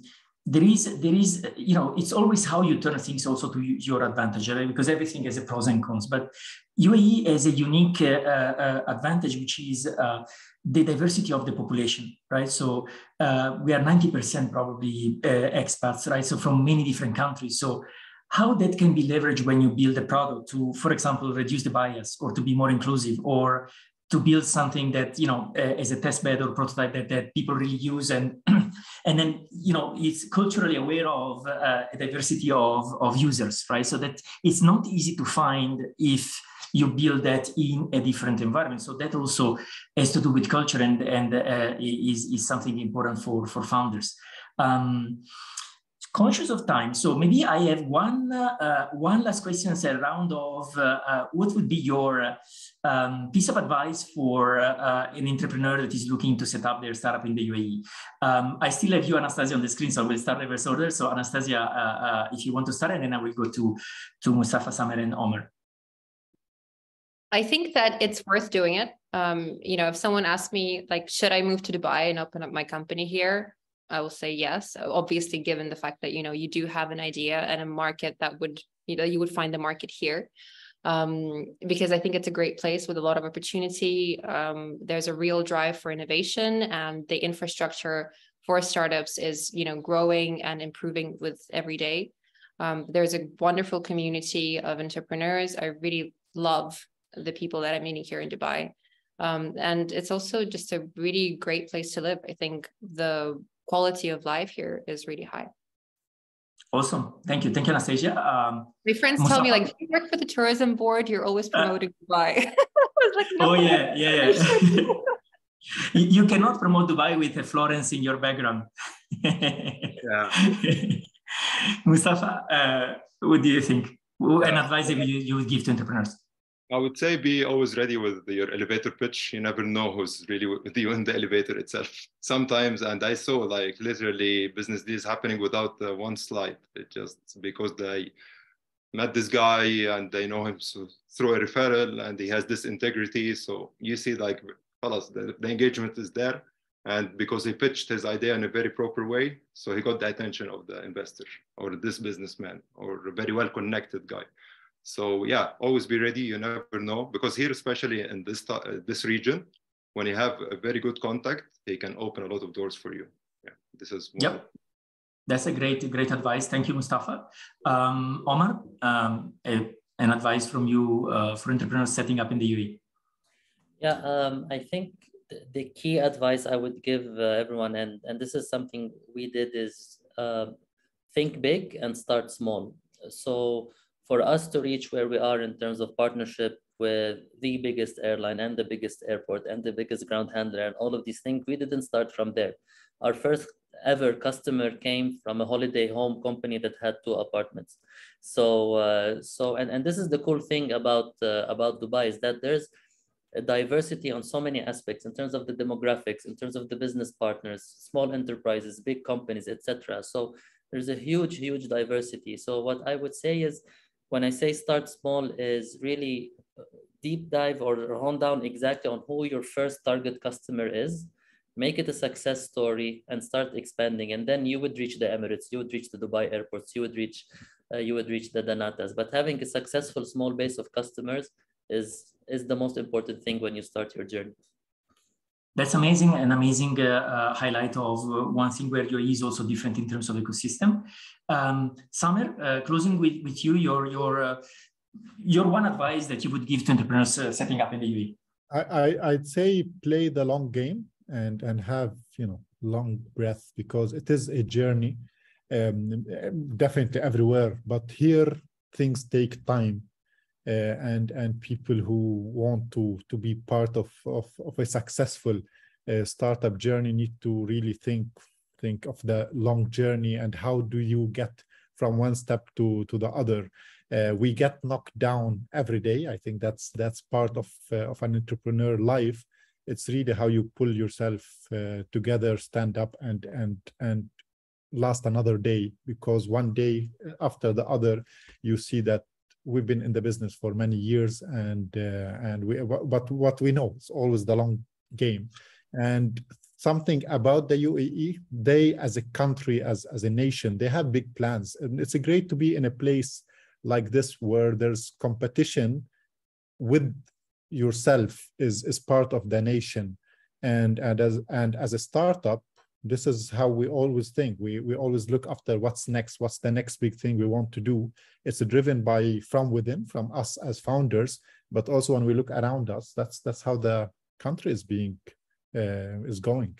Speaker 2: there is there is you know it's always how you turn things also to your advantage right? because everything has a pros and cons but uae has a unique uh, uh, advantage which is uh, the diversity of the population, right? So uh, we are 90% probably uh, expats, right? So from many different countries. So how that can be leveraged when you build a product to, for example, reduce the bias or to be more inclusive or to build something that you know uh, a test bed or prototype that, that people really use and *clears throat* and then you know it's culturally aware of uh, a diversity of, of users right so that it's not easy to find if you build that in a different environment. So that also has to do with culture and, and uh, is, is something important for, for founders. Um, conscious of time, so maybe I have one uh, one last question around of uh, uh, what would be your um, piece of advice for uh, an entrepreneur that is looking to set up their startup in the UAE. Um, I still have you, Anastasia, on the screen, so I will start reverse order. So Anastasia, uh, uh, if you want to start, and then I will go to to Mustafa, Samer, and Omar.
Speaker 4: I think that it's worth doing it. Um, you know, if someone asked me, like, should I move to Dubai and open up my company here? I will say yes. Obviously, given the fact that you know you do have an idea and a market that would you know you would find the market here, um, because I think it's a great place with a lot of opportunity. Um, there's a real drive for innovation, and the infrastructure for startups is you know growing and improving with every day. Um, there's a wonderful community of entrepreneurs. I really love the people that I'm meeting here in Dubai. Um, and it's also just a really great place to live. I think the quality of life here is really high.
Speaker 2: Awesome. Thank you. Thank you, Anastasia. Um,
Speaker 4: My friends Mustafa. tell me, like, if you work for the tourism board, you're always uh, promoting uh, Dubai. *laughs*
Speaker 2: like, no. Oh, yeah, yeah, yeah. *laughs* you cannot promote Dubai with a Florence in your background. *laughs*
Speaker 3: yeah.
Speaker 2: Mustafa, uh, what do you think? An advice you, you would give to entrepreneurs?
Speaker 3: I would say be always ready with your elevator pitch. You never know who's really *laughs* with you in the elevator itself. *laughs* Sometimes, and I saw like literally business deals happening without uh, one slide. It just because they met this guy and they know him so, through a referral and he has this integrity. So you see like, fellas, the, the engagement is there. And because he pitched his idea in a very proper way, so he got the attention of the investor or this businessman or a very well connected guy so yeah always be ready you never know because here especially in this uh, this region when you have a very good contact he can open a lot of doors for you. Yeah this is
Speaker 2: one yep. that's a great great advice. Thank you mustafa. Um, omar um, a, an advice from you uh, for entrepreneurs setting up in the uae
Speaker 5: yeah um, i think the key advice i would give uh, everyone and and this is something we did is uh, think big and start small. So for us to reach where we are in terms of partnership with the biggest airline and the biggest airport and the biggest ground handler and all of these things, we didn't start from there. Our first ever customer came from a holiday home company that had two apartments. So, uh, so and, and this is the cool thing about uh, about Dubai is that there's a diversity on so many aspects in terms of the demographics, in terms of the business partners, small enterprises, big companies, etc. So there's a huge, huge diversity. So what I would say is when I say start small is really deep dive or hone down exactly on who your first target customer is, make it a success story and start expanding. And then you would reach the Emirates, you would reach the Dubai airports, you would reach, uh, you would reach the dnatas. But having a successful small base of customers is, is the most important thing when you start your journey.
Speaker 2: That's amazing, an amazing uh, uh, highlight of uh, one thing where UAE is also different in terms of ecosystem. Um, Samer, uh, closing with, with you, your, your, uh, your one advice that you would give to entrepreneurs uh, setting up in the UAE.
Speaker 6: I, I, would say play the long game and, and have, you know, long breath because it is a journey, um, definitely everywhere, but here things take time and and people who want to to be part of of, of a successful uh, startup journey need to really think think of the long journey and how do you get from one step to to the other. Uh, we get knocked down every day. I think that's that's part of uh, of an entrepreneur life. It's really how you pull yourself uh, together stand up and and and last another day because one day after the other you see that we've been in the business for many years and uh, and we but what we know is always the long game. And something about the UAE they as a country as as a nation they have big plans. And it's great to be in a place like this where there's competition with yourself is is part of the nation. And and as and as a startup this is how we always think. We we always look after what's next what's the next big thing we want to do. It's driven by from within from us as founders but also when we look around us that's that's how the country is being uh, is going.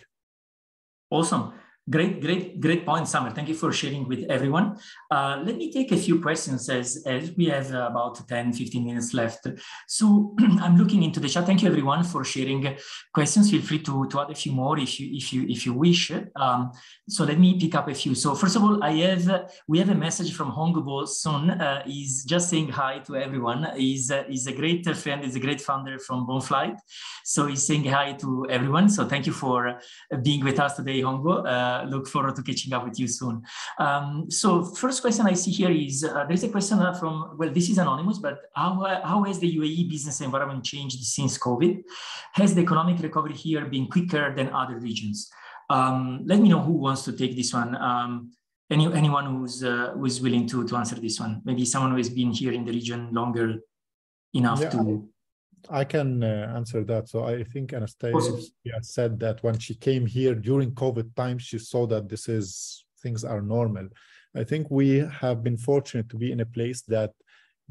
Speaker 2: Awesome Great, great, great point, Samer. Thank you for sharing with everyone. Uh, let me take a few questions as, as we have uh, about 10, 15 minutes left. So *clears throat* I'm looking into the chat. Thank you everyone for sharing questions. Feel free to, to add a few more if you if you if you wish. Um, so let me pick up a few. So first of all, I have we have a message from Hongbo Sun. Uh, he's just saying hi to everyone. He's, uh, he's a great friend, he's a great founder from Bonflight. So he's saying hi to everyone. So thank you for being with us today, Hongbo. Uh, uh, look forward to catching up with you soon. Um, so first question I see here is, uh, there's a question from, well, this is anonymous, but how, uh, how has the UAE business environment changed since COVID? Has the economic recovery here been quicker than other regions? Um, let me know who wants to take this one. Um, any, anyone who's, uh, who's willing to, to answer this one. Maybe someone who has been here in the region longer enough yeah, to
Speaker 6: I can uh, answer that. So I think Anastasia said that when she came here during COVID time, she saw that this is things are normal. I think we have been fortunate to be in a place that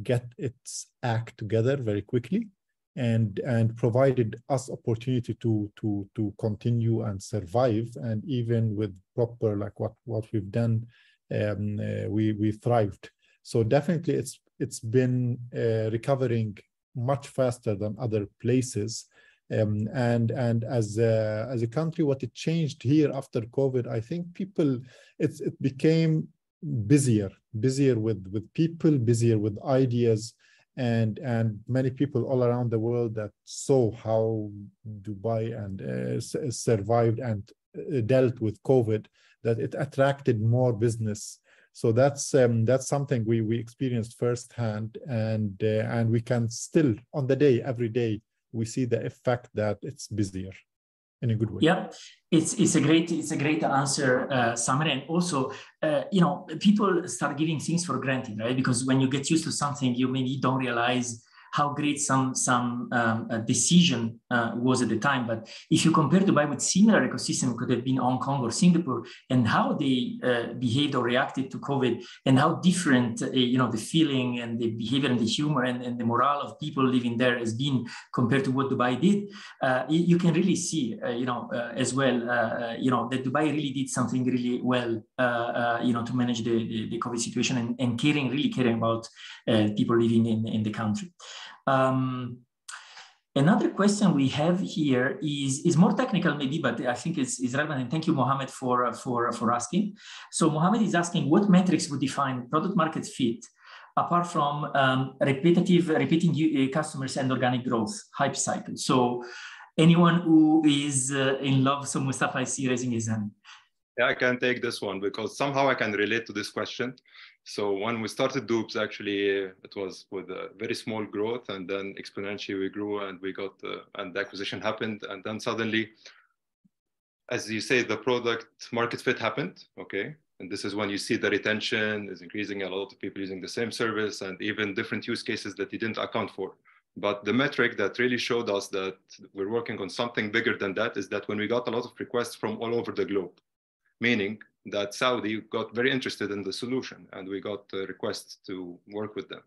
Speaker 6: get its act together very quickly and and provided us opportunity to to to continue and survive and even with proper like what what we've done um, uh, we we thrived. So definitely, it's it's been uh, recovering much faster than other places. Um, and and as a, as a country, what it changed here after COVID, I think people it's it became busier, busier with with people, busier with ideas, and and many people all around the world that saw how Dubai and uh, survived and uh, dealt with COVID, that it attracted more business. So that's um, that's something we we experienced firsthand, and uh, and we can still on the day every day we see the effect that it's busier in a good way.
Speaker 2: Yeah, it's it's a great it's a great answer, uh, Samer. And also, uh, you know, people start giving things for granted, right? Because when you get used to something, you maybe don't realize how great some some um, decision uh, was at the time. But if you compare Dubai with similar ecosystem, could have been Hong Kong or Singapore, and how they uh, behaved or reacted to COVID, and how different uh, you know the feeling and the behavior and the humor and, and, the morale of people living there has been compared to what Dubai did, uh, you can really see uh, you know uh, as well you know that Dubai really did something really well you know to manage the, the, the COVID situation and, and, caring really caring about people living in, in the country. Um, another question we have here is, is more technical maybe, but I think it's, it's relevant. And thank you, Mohammed, for, for, for asking. So Mohammed is asking what metrics would define product market fit apart from um, repetitive, repeating uh, customers and organic growth, hype cycle. So anyone who is uh, in love, so Mustafa, I see raising his hand.
Speaker 3: Yeah, I can take this one because somehow I can relate to this question. So when we started Dubz, actually, it was with a very small growth, and then exponentially we grew, and we got uh, and the acquisition happened, and then suddenly, as you say, the product market fit happened. Okay, and this is when you see the retention is increasing, a lot of people using the same service, and even different use cases that you didn't account for. But the metric that really showed us that we're working on something bigger than that is that when we got a lot of requests from all over the globe, meaning that Saudi got very interested in the solution and we got requests to work with them,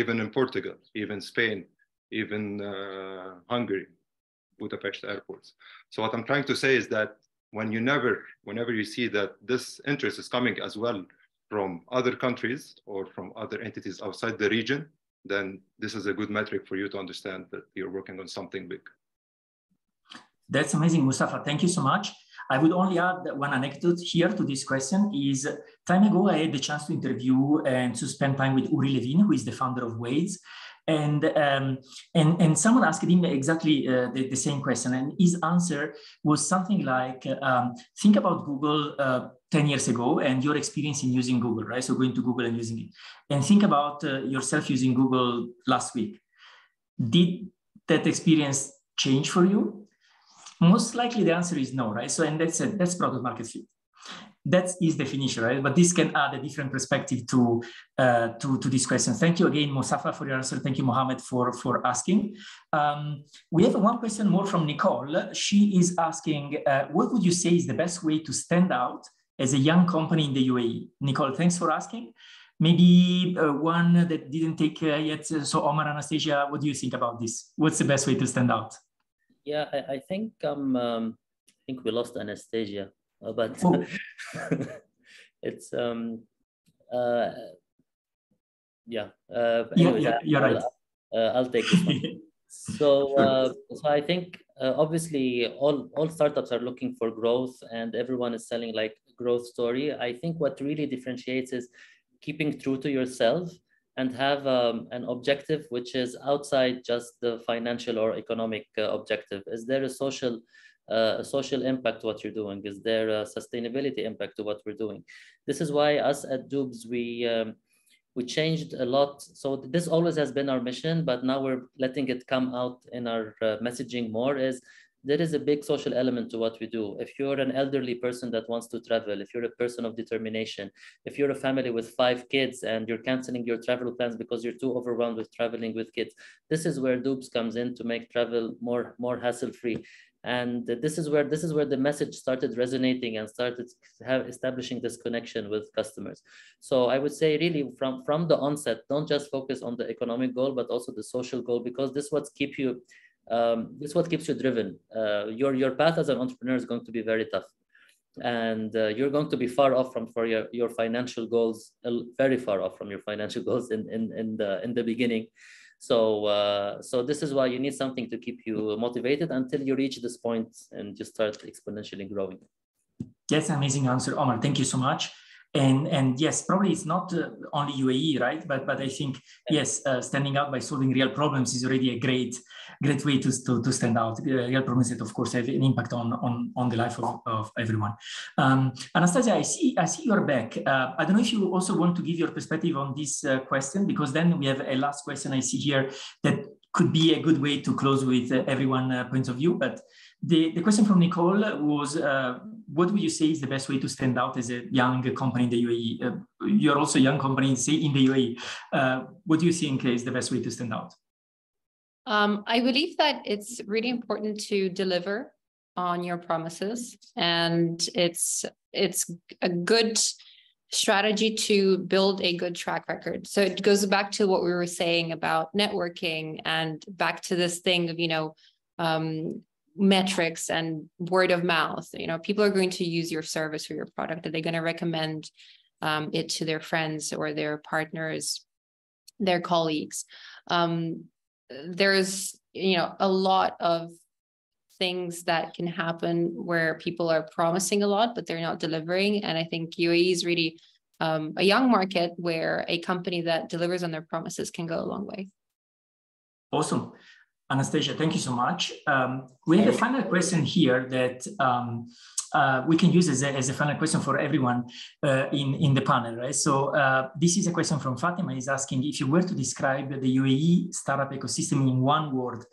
Speaker 3: even in Portugal, even Spain, even uh, Hungary, Budapest airports. So what I'm trying to say is that when you never, whenever you see that this interest is coming as well from other countries or from other entities outside the region, then this is a good metric for you to understand that you're working on something big.
Speaker 2: That's amazing, Mustafa. Thank you so much. I would only add one anecdote here to this question is time ago, I had the chance to interview and to spend time with Uri Levine, who is the founder of Waze. And, um, and, and someone asked him exactly uh, the, the, same question. And his answer was something like, um, think about Google uh, 10 years ago and your experience in using Google, right? So going to Google and using it. And think about uh, yourself using Google last week. Did that experience change for you? Most likely the answer is no, right? So, and that's it, that's product market fit. That is definition, right? But this can add a different perspective to, uh, to, to this question. Thank you again, Mustafa, for your answer. Thank you, Mohammed, for, for asking. Um, we have one question more from Nicole. She is asking, uh, what would you say is the best way to stand out as a young company in the UAE? Nicole, thanks for asking. Maybe uh, one that didn't take yet. So Omar, Anastasia, what do you think about this? What's the best way to stand out?
Speaker 5: Yeah, I, I think um, um, I think we lost Anastasia, uh, but
Speaker 2: oh. *laughs*
Speaker 5: it's um uh yeah uh
Speaker 2: anyways, yeah, yeah you're
Speaker 5: I'll,
Speaker 2: right.
Speaker 5: Uh, I'll take this one. *laughs* so uh, so I think uh, obviously all all startups are looking for growth and everyone is selling like growth story. I think what really differentiates is keeping true to yourself and have um, an objective which is outside just the financial or economic uh, objective? Is there a social uh, a social impact to what you're doing? Is there a sustainability impact to what we're doing? This is why us at Dubz, we um, we changed a lot. So this always has been our mission, but now we're letting it come out in our uh, messaging more is there is a big social element to what we do. If you're an elderly person that wants to travel, if you're a person of determination, if you're a family with five kids and you're canceling your travel plans because you're too overwhelmed with traveling with kids, this is where Dubz comes in to make travel more, more hassle-free. And this is where this is where the message started resonating and started have establishing this connection with customers. So I would say really from, from the onset, don't just focus on the economic goal, but also the social goal, because this what keep you um, this is what keeps you driven. Uh, your your path as an entrepreneur is going to be very tough. and uh, you're going to be far off from for your, your financial goals, very far off from your financial *laughs* goals in, in, in, the, in the beginning. So, uh, so this is why you need something to keep you motivated until you reach this point and you start exponentially growing.
Speaker 2: That's an amazing answer, Omar. Thank you so much and and yes probably it's not uh, only uae right? But but i think yes uh, standing out by solving real problems is already a great great way to to, to stand out. Uh, real problems that of course have an impact on on on the life of, of everyone. Um, anastasia i see i see you're back. Uh, i don't know if you also want to give your perspective on this uh, question because then we have a last question i see here that could be a good way to close with uh, everyone points of view but the, the question from Nicole was, uh, what would you say is the best way to stand out as a young company in the UAE? Uh, you're also a young company, say, in the UAE. Uh, what do you think is the best way to stand out?
Speaker 4: Um, I believe that it's really important to deliver on your promises, and it's it's a good strategy to build a good track record. So it goes back to what we were saying about networking, and back to this thing of you know um, metrics and word of mouth you know people are going to use your service or your product. Are they going to recommend um, it to their friends or their partners their colleagues? Um, there's you know a lot of things that can happen where people are promising a lot but they're not delivering. And i think uae is really um, a young market where a company that delivers on their promises can go a long way.
Speaker 2: Awesome Anastasia, thank you so much. Um, we have a final question here that um, uh, we can use as a, as a, final question for everyone uh, in, in the panel, right? So uh, this is a question from Fatima. Is asking if you were to describe the UAE startup ecosystem in one word,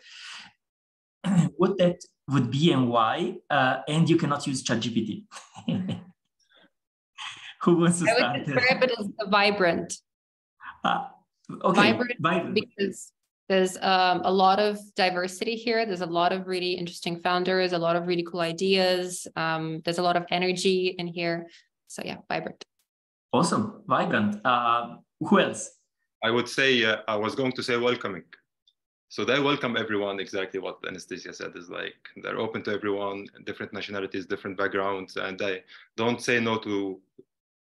Speaker 2: *clears throat* what that would be and why, uh, and you cannot use ChatGPT. *laughs* Who wants to
Speaker 4: I
Speaker 2: start?
Speaker 4: I would describe it as vibrant.
Speaker 2: Uh, okay,
Speaker 4: vibrant, vibrant. because there's um, a lot of diversity here. There's a lot of really interesting founders, a lot of really cool ideas. Um, there's a lot of energy in here. So yeah, vibrant.
Speaker 2: Awesome, vibrant. Uh, who else?
Speaker 3: I would say uh, I was going to say welcoming. So they welcome everyone. Exactly what Anastasia said is like they're open to everyone, different nationalities, different backgrounds, and they don't say no to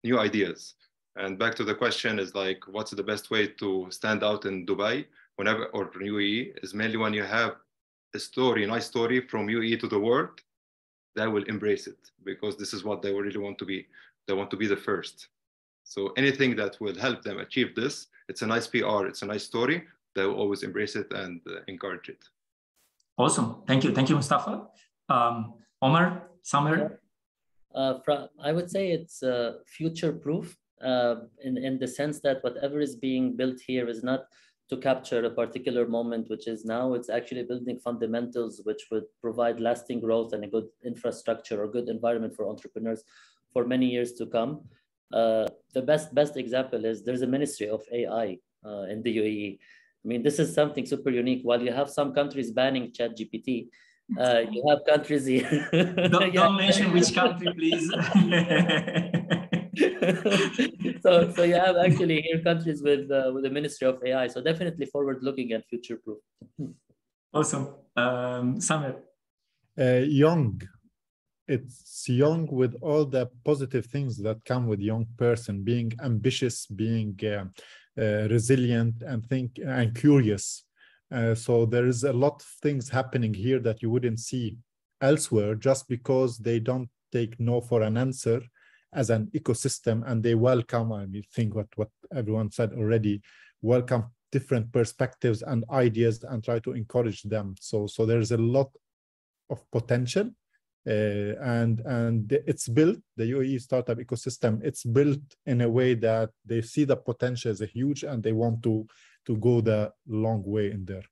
Speaker 3: new ideas. And back to the question is like, what's the best way to stand out in Dubai? Whenever or UAE is mainly when you have a story, a nice story from UAE to the world, they will embrace it because this is what they really want to be. They want to be the first. So anything that will help them achieve this, it's a nice PR, it's a nice story. They will always embrace it and uh, encourage it.
Speaker 2: Awesome. Thank you. Thank you, Mustafa. Um, Omar, Samer?
Speaker 5: Uh, I would say it's uh, future proof uh, in, in the sense that whatever is being built here is not to capture a particular moment, which is now it's actually building fundamentals which would provide lasting growth and a good infrastructure or good environment for entrepreneurs for many years to come. Uh, the best best example is there's a ministry of AI uh, in the UAE. I mean, this is something super unique. While you have some countries banning ChatGPT, uh, you have countries here.
Speaker 2: don't, *laughs* don't mention which country, please. *laughs* *laughs* *laughs*
Speaker 5: so, so you have actually here countries with uh, with the Ministry of AI. So definitely forward looking and future proof.
Speaker 2: awesome, um, Samer.
Speaker 6: Uh, young, it's young with all the positive things that come with young person, being ambitious, being uh, uh, resilient, and think and curious. Uh, so there is a lot of things happening here that you wouldn't see elsewhere, just because they don't take no for an answer as an ecosystem and they welcome i mean think what what everyone said already welcome different perspectives and ideas and try to encourage them. So so there's a lot of potential uh, and and it's built the UAE startup ecosystem it's built in a way that they see the potential a huge and they want to to go the long way in there.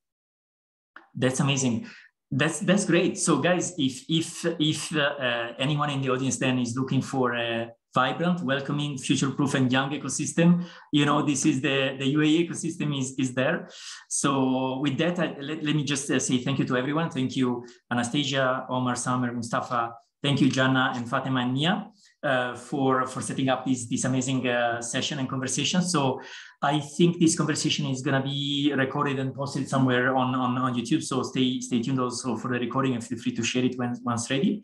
Speaker 2: That's amazing that's that's great. So, guys, if if if uh, uh, anyone in the audience then is looking for a vibrant, welcoming, future-proof, and young ecosystem, you know, this is the the UAE ecosystem is is there. So, with that, I, let, let me just uh, say thank you to everyone. Thank you, Anastasia, Omar, Samer, Mustafa. Thank you, Jana and Fatima and Mia. Uh, for for setting up this this amazing uh, session and conversation. So I think this conversation is gonna be recorded and posted somewhere on, on on YouTube. So stay stay tuned also for the recording and feel free to share it when once ready.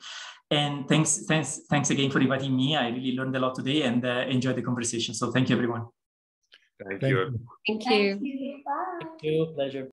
Speaker 2: And thanks, thanks, thanks again for inviting me. I really learned a lot today and uh, enjoyed the conversation. So thank you, everyone.
Speaker 3: Thank,
Speaker 6: Thank
Speaker 3: you.
Speaker 6: you.
Speaker 4: Thank you.
Speaker 1: Bye.
Speaker 5: Thank you. Pleasure.